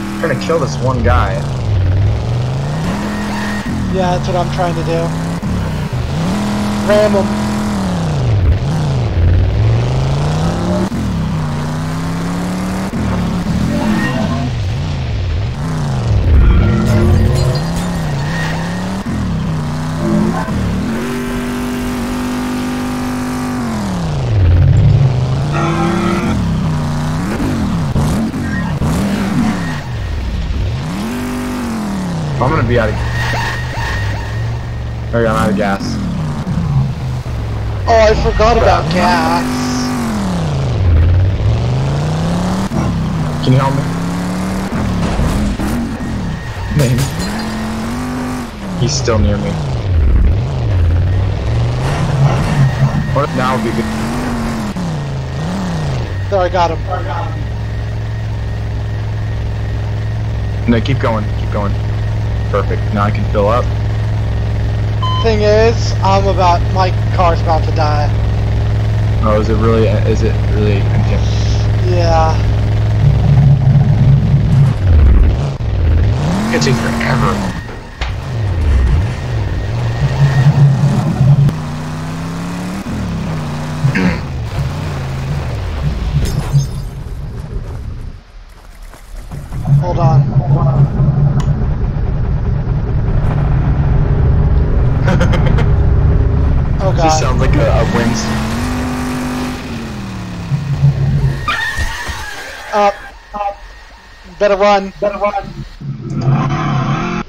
I'm gonna kill this one guy. Yeah, that's what I'm trying to do. Ram him. Be out of. Oh I'm out of gas. Oh, I forgot about gas. Can you help me? Maybe. He's still near me. What now would be good? There, I got him. No, keep going, keep going. Perfect. Now I can fill up. Thing is, I'm about, my car's about to die. Oh, is it really? Is it really? Yeah. It takes forever. Better run. Better run.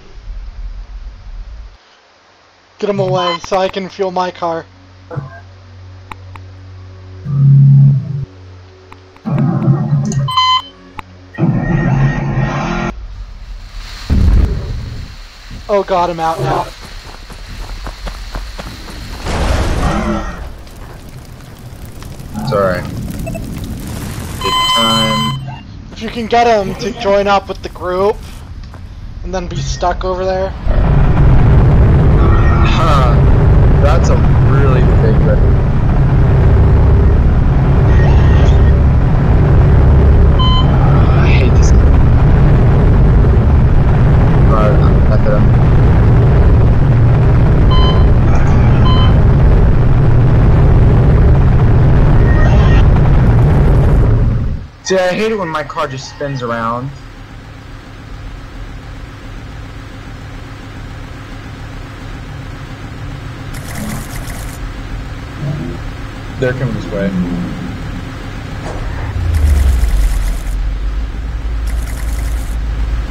Get him away so I can fuel my car. Oh god, I'm out now. It's alright. If you can get him to join up with the group and then be stuck over there. Huh. That's a really big red. I hate this. Alright, I hit him. See, I hate it when my car just spins around. They're coming this way.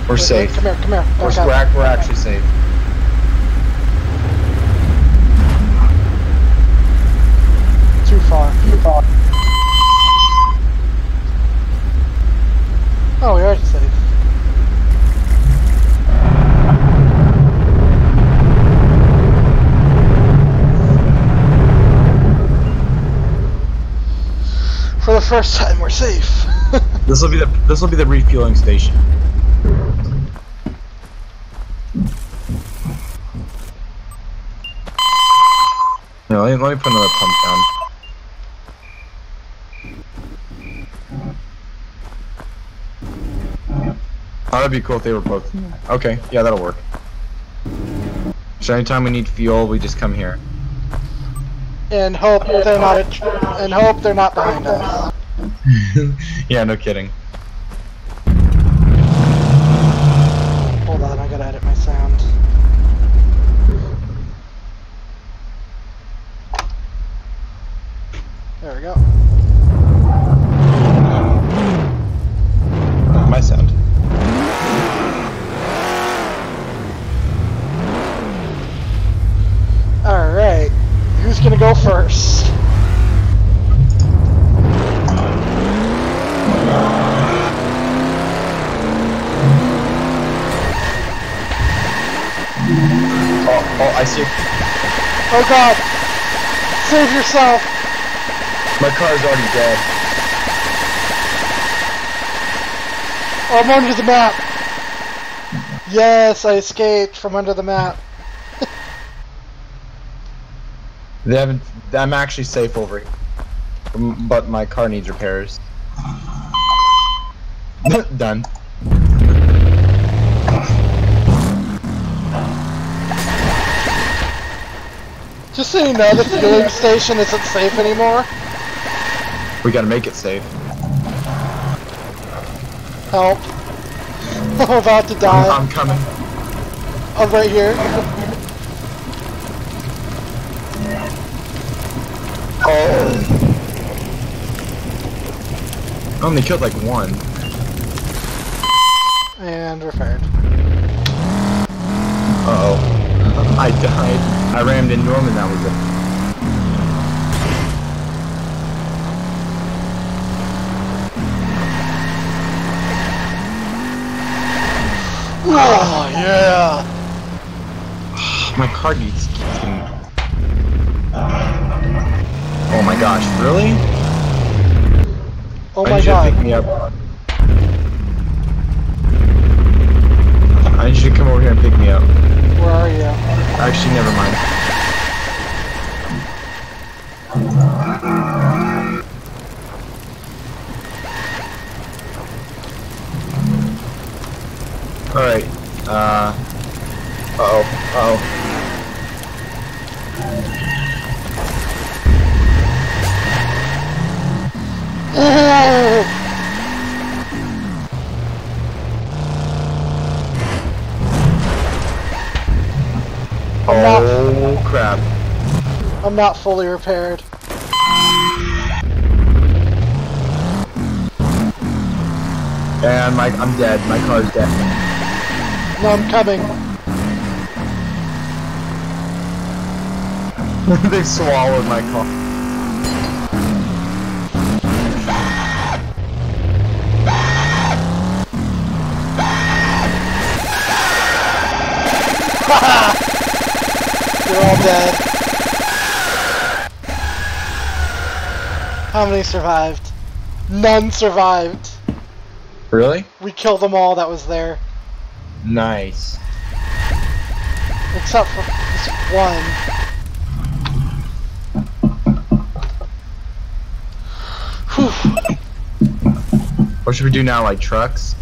We're Wait, safe. wait, Come here, come here. We're, Back we're, act- we're actually safe. Too far. Too far. Oh, we. For the first time, we're safe. This will be the this will be the refueling station. No, let me, let me put another pump down. That'd be cool if they were both. Okay, yeah, that'll work. So anytime we need fuel, we just come here. and hope they're not. And hope they're not behind us. yeah, no kidding. Oh, oh, I see. Oh god! Save yourself! My car is already dead. Oh, I'm under the map! Yes, I escaped from under the map. they haven't. I'm actually safe over here. Mm, but my car needs repairs. Done. Just so you know, the fueling station isn't safe anymore. We gotta make it safe. Help. I'm about to I'm, die. I'm coming. I'm right here. Oh. I only killed like one. And repaired. Uh oh. I died. I rammed into him and That was it. Oh, yeah. My car needs. getting- Oh my gosh! Really? Oh my you pick god. me up. I need you to come over here and pick me up. Where are you? Actually, never mind. Alright, uh... Uh-oh, uh-oh. I'm not fully repaired. And my, I'm dead. My car's dead. No, I'm coming. they swallowed my car. You're all dead. How many survived? None survived. Really? We killed them all that was there. Nice. Except for this one. Whew. What should we do now? Like trucks?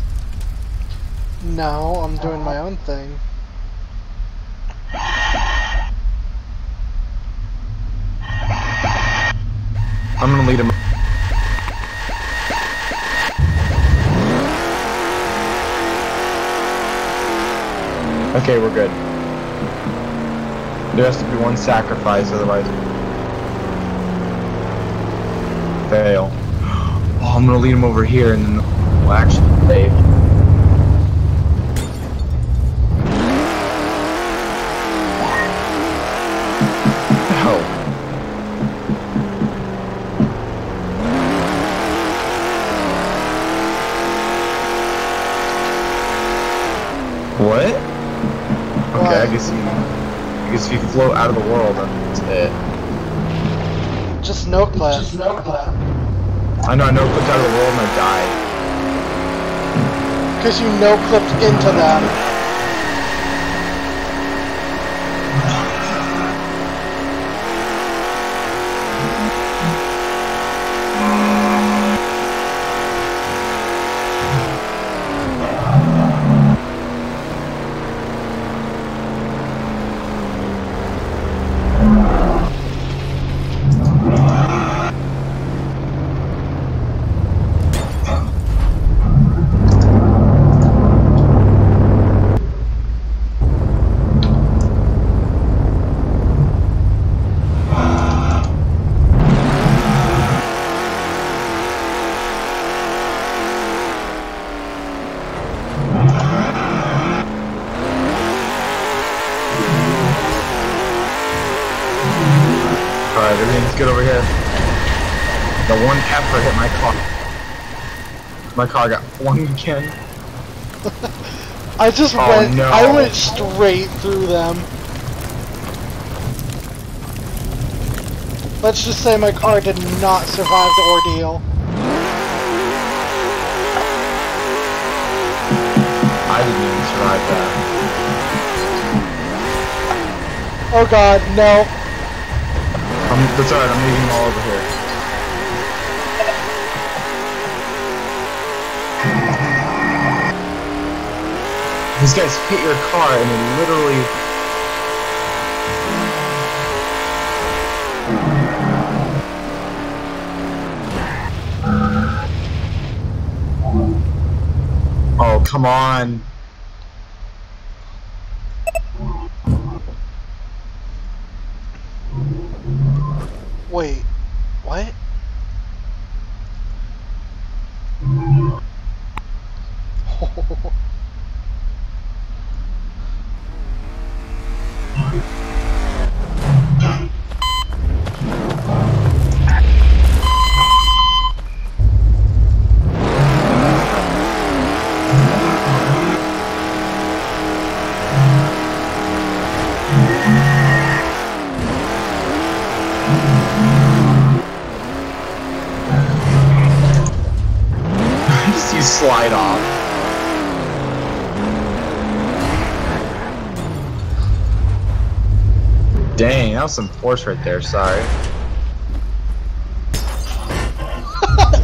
No, I'm doing my own thing. I'm gonna lead him. Okay, we're good. There has to be one sacrifice, otherwise. Fail. Oh, I'm gonna lead him over here and then we'll actually save. Oh. What? Okay, I What? Guess you. I guess if you float out of the world, that's it. Just no clip. I know I know clipped out of the world and I died. Because you no clipped into them. Alright, everything's good over here. The one pepper hit my car. My car got flung again. I just Oh, went. no. I went straight through them. Let's just say my car did not survive the ordeal. I didn't even survive that. Oh god, no. I'm, that's alright, I'm leaving all over here. These guys hit your car and they literally. Oh, come on. Wait, what? Just you slide off. Dang, that was some force right there, sorry.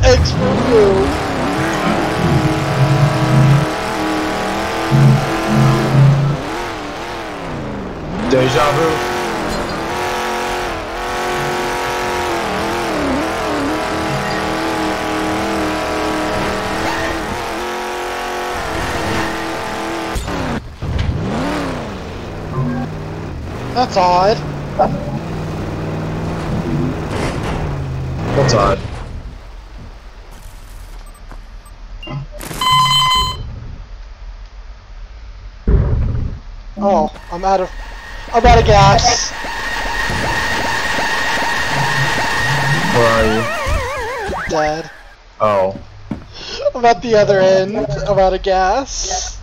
X for you. Deja vu. That's odd. What's odd? Oh, I'm out of. I'm out of gas. Where are you? Dead. Oh. I'm at the other end. I'm out of gas.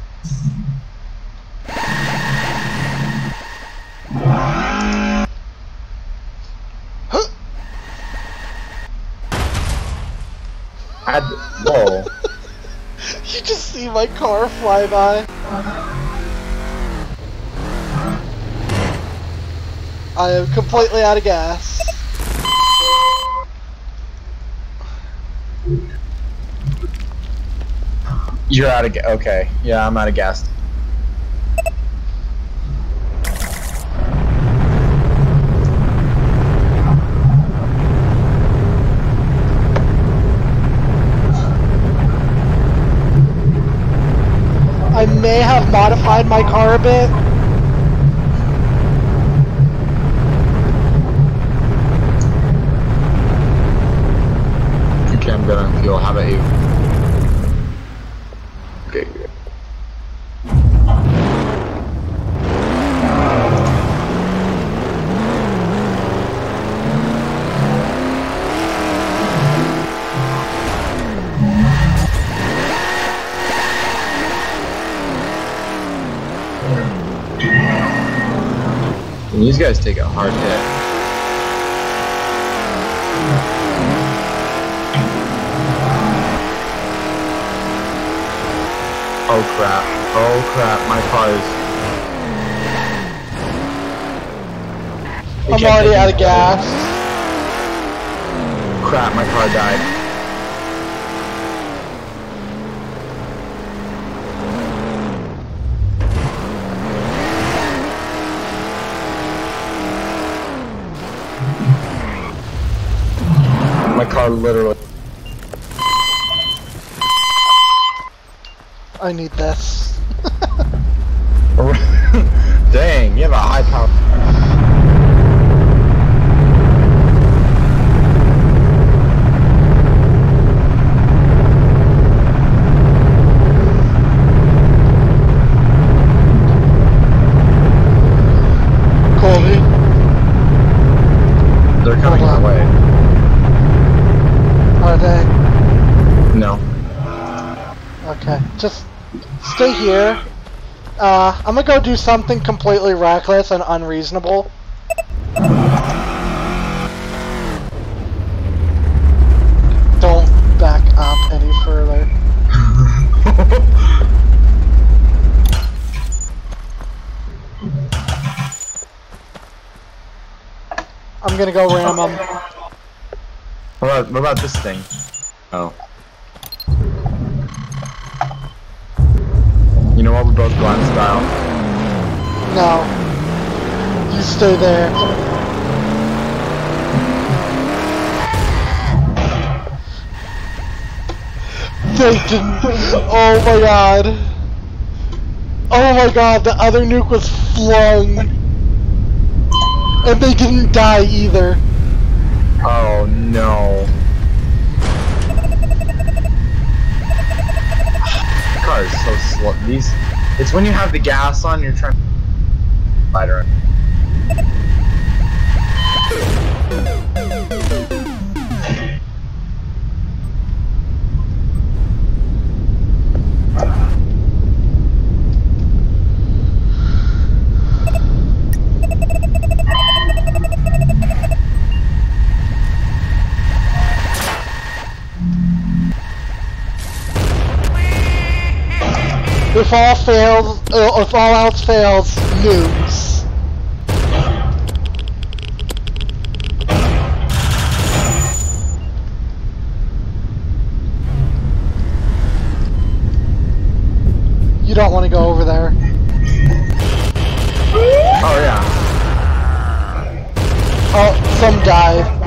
I, whoa. You just see my car fly by. I am completely out of gas. You're out of gas. Okay. Yeah, I'm out of gas. I may have modified my car a bit. Okay, I'm gonna fuel. How about you? Okay, these guys take a hard hit. Oh crap. Oh crap, my car is. I'm already out of gas. Crap, my car died. Car literally. I need this. Dang, you have a high power. Colby. They're coming Hold my on. way. Are they? No. Okay. Just stay here. Uh, I'm gonna go do something completely reckless and unreasonable. Don't back up any further. I'm gonna go ram them. What about, what about this thing? Oh. You know what? We both in style. No. You stay there. Didn't. Oh my god. Oh my god, the other nuke was flung. And they didn't die either. These. It's when you have the gas on, you're trying. Lighter. If all fails, uh, if all else fails, nukes. You don't want to go over there. Oh yeah. Oh, some died.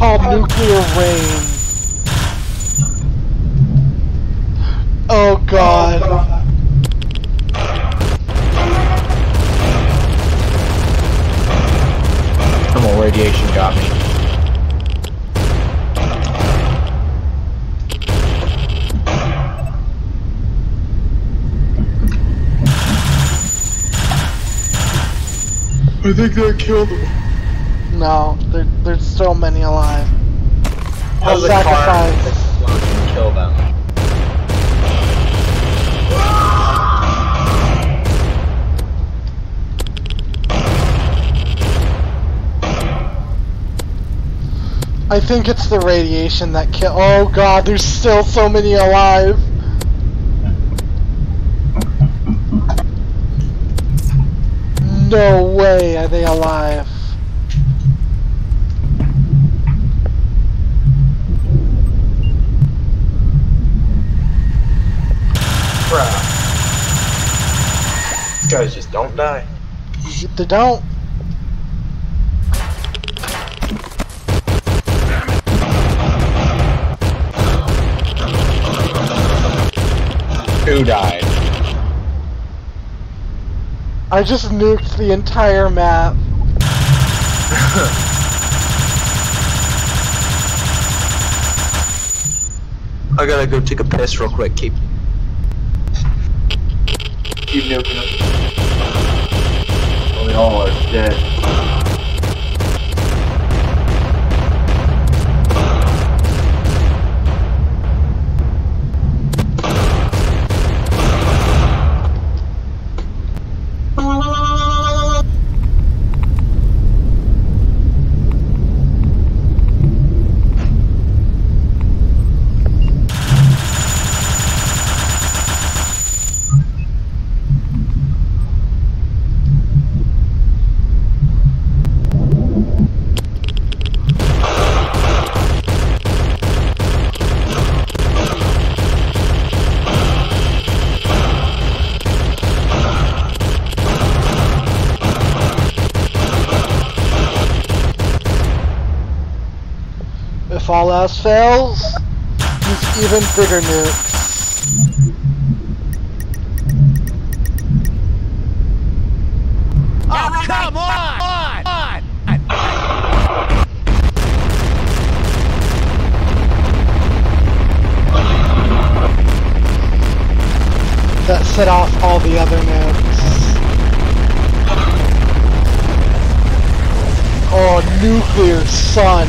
This is what I call nuclear rain. Oh, oh god. Thermal radiation got me. I think that killed him. No, there, there's still many alive. How I'll sacrifice. kill them? I think it's the radiation that kill. Oh god, there's still so many alive. No way are they alive. Crap. These guys just don't die. They don't. Who died? I just nuked the entire map. I gotta go take a piss real quick. Keep. Keep nuking all are dead. Else use even bigger nukes. Oh, come on! on! That set off all the other nukes. Oh, nuclear sun.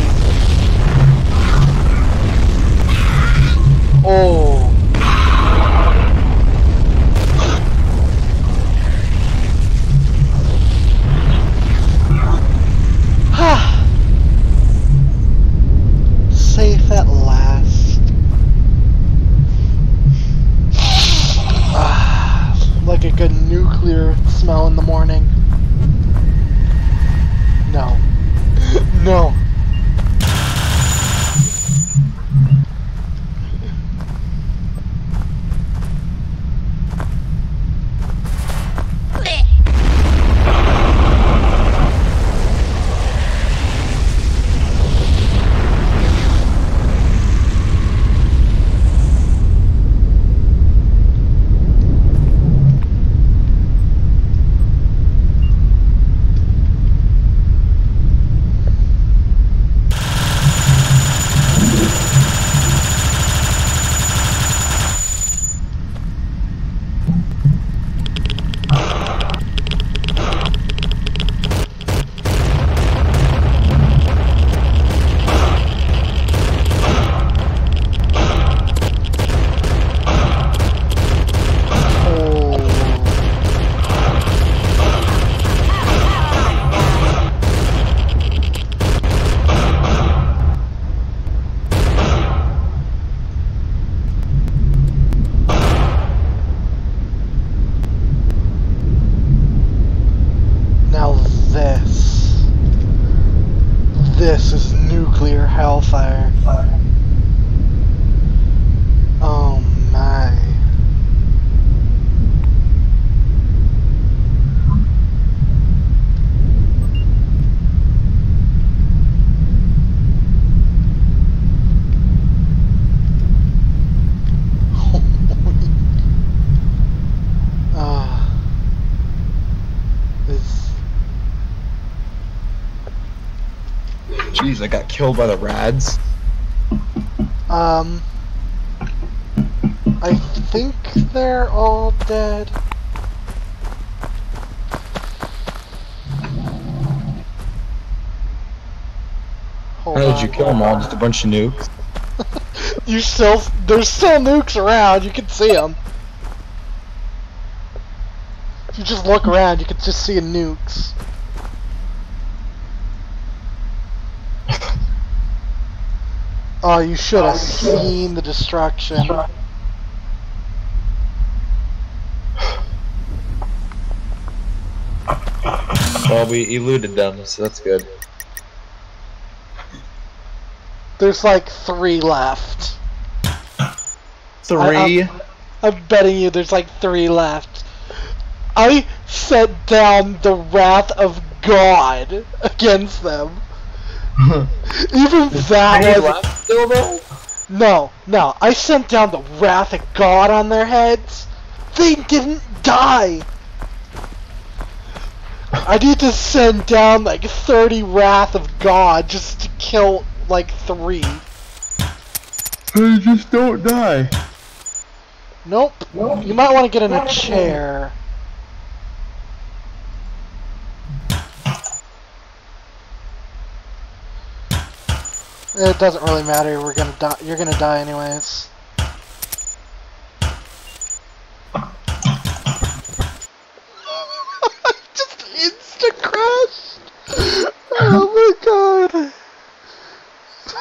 Got killed by the rads. Um, I think they're all dead. Hold How did you kill them all? Just a bunch of nukes? You still, there's still nukes around. You can see them. If you just look around, you can just see nukes. Oh, you should have oh, seen the destruction. Well, we eluded them, so that's good. There's like three left. Three. I- I'm betting you there's like three left. I sent down the wrath of God against them. Even that Any was still though? no, no. I sent down the wrath of God on their heads. They didn't die. I need to send down like 30 wrath of God just to kill like three. They just don't die. Nope. You might want to get in a chair. It doesn't really matter. We're gonna die. You're gonna die anyways. Just insta crash. Oh my god.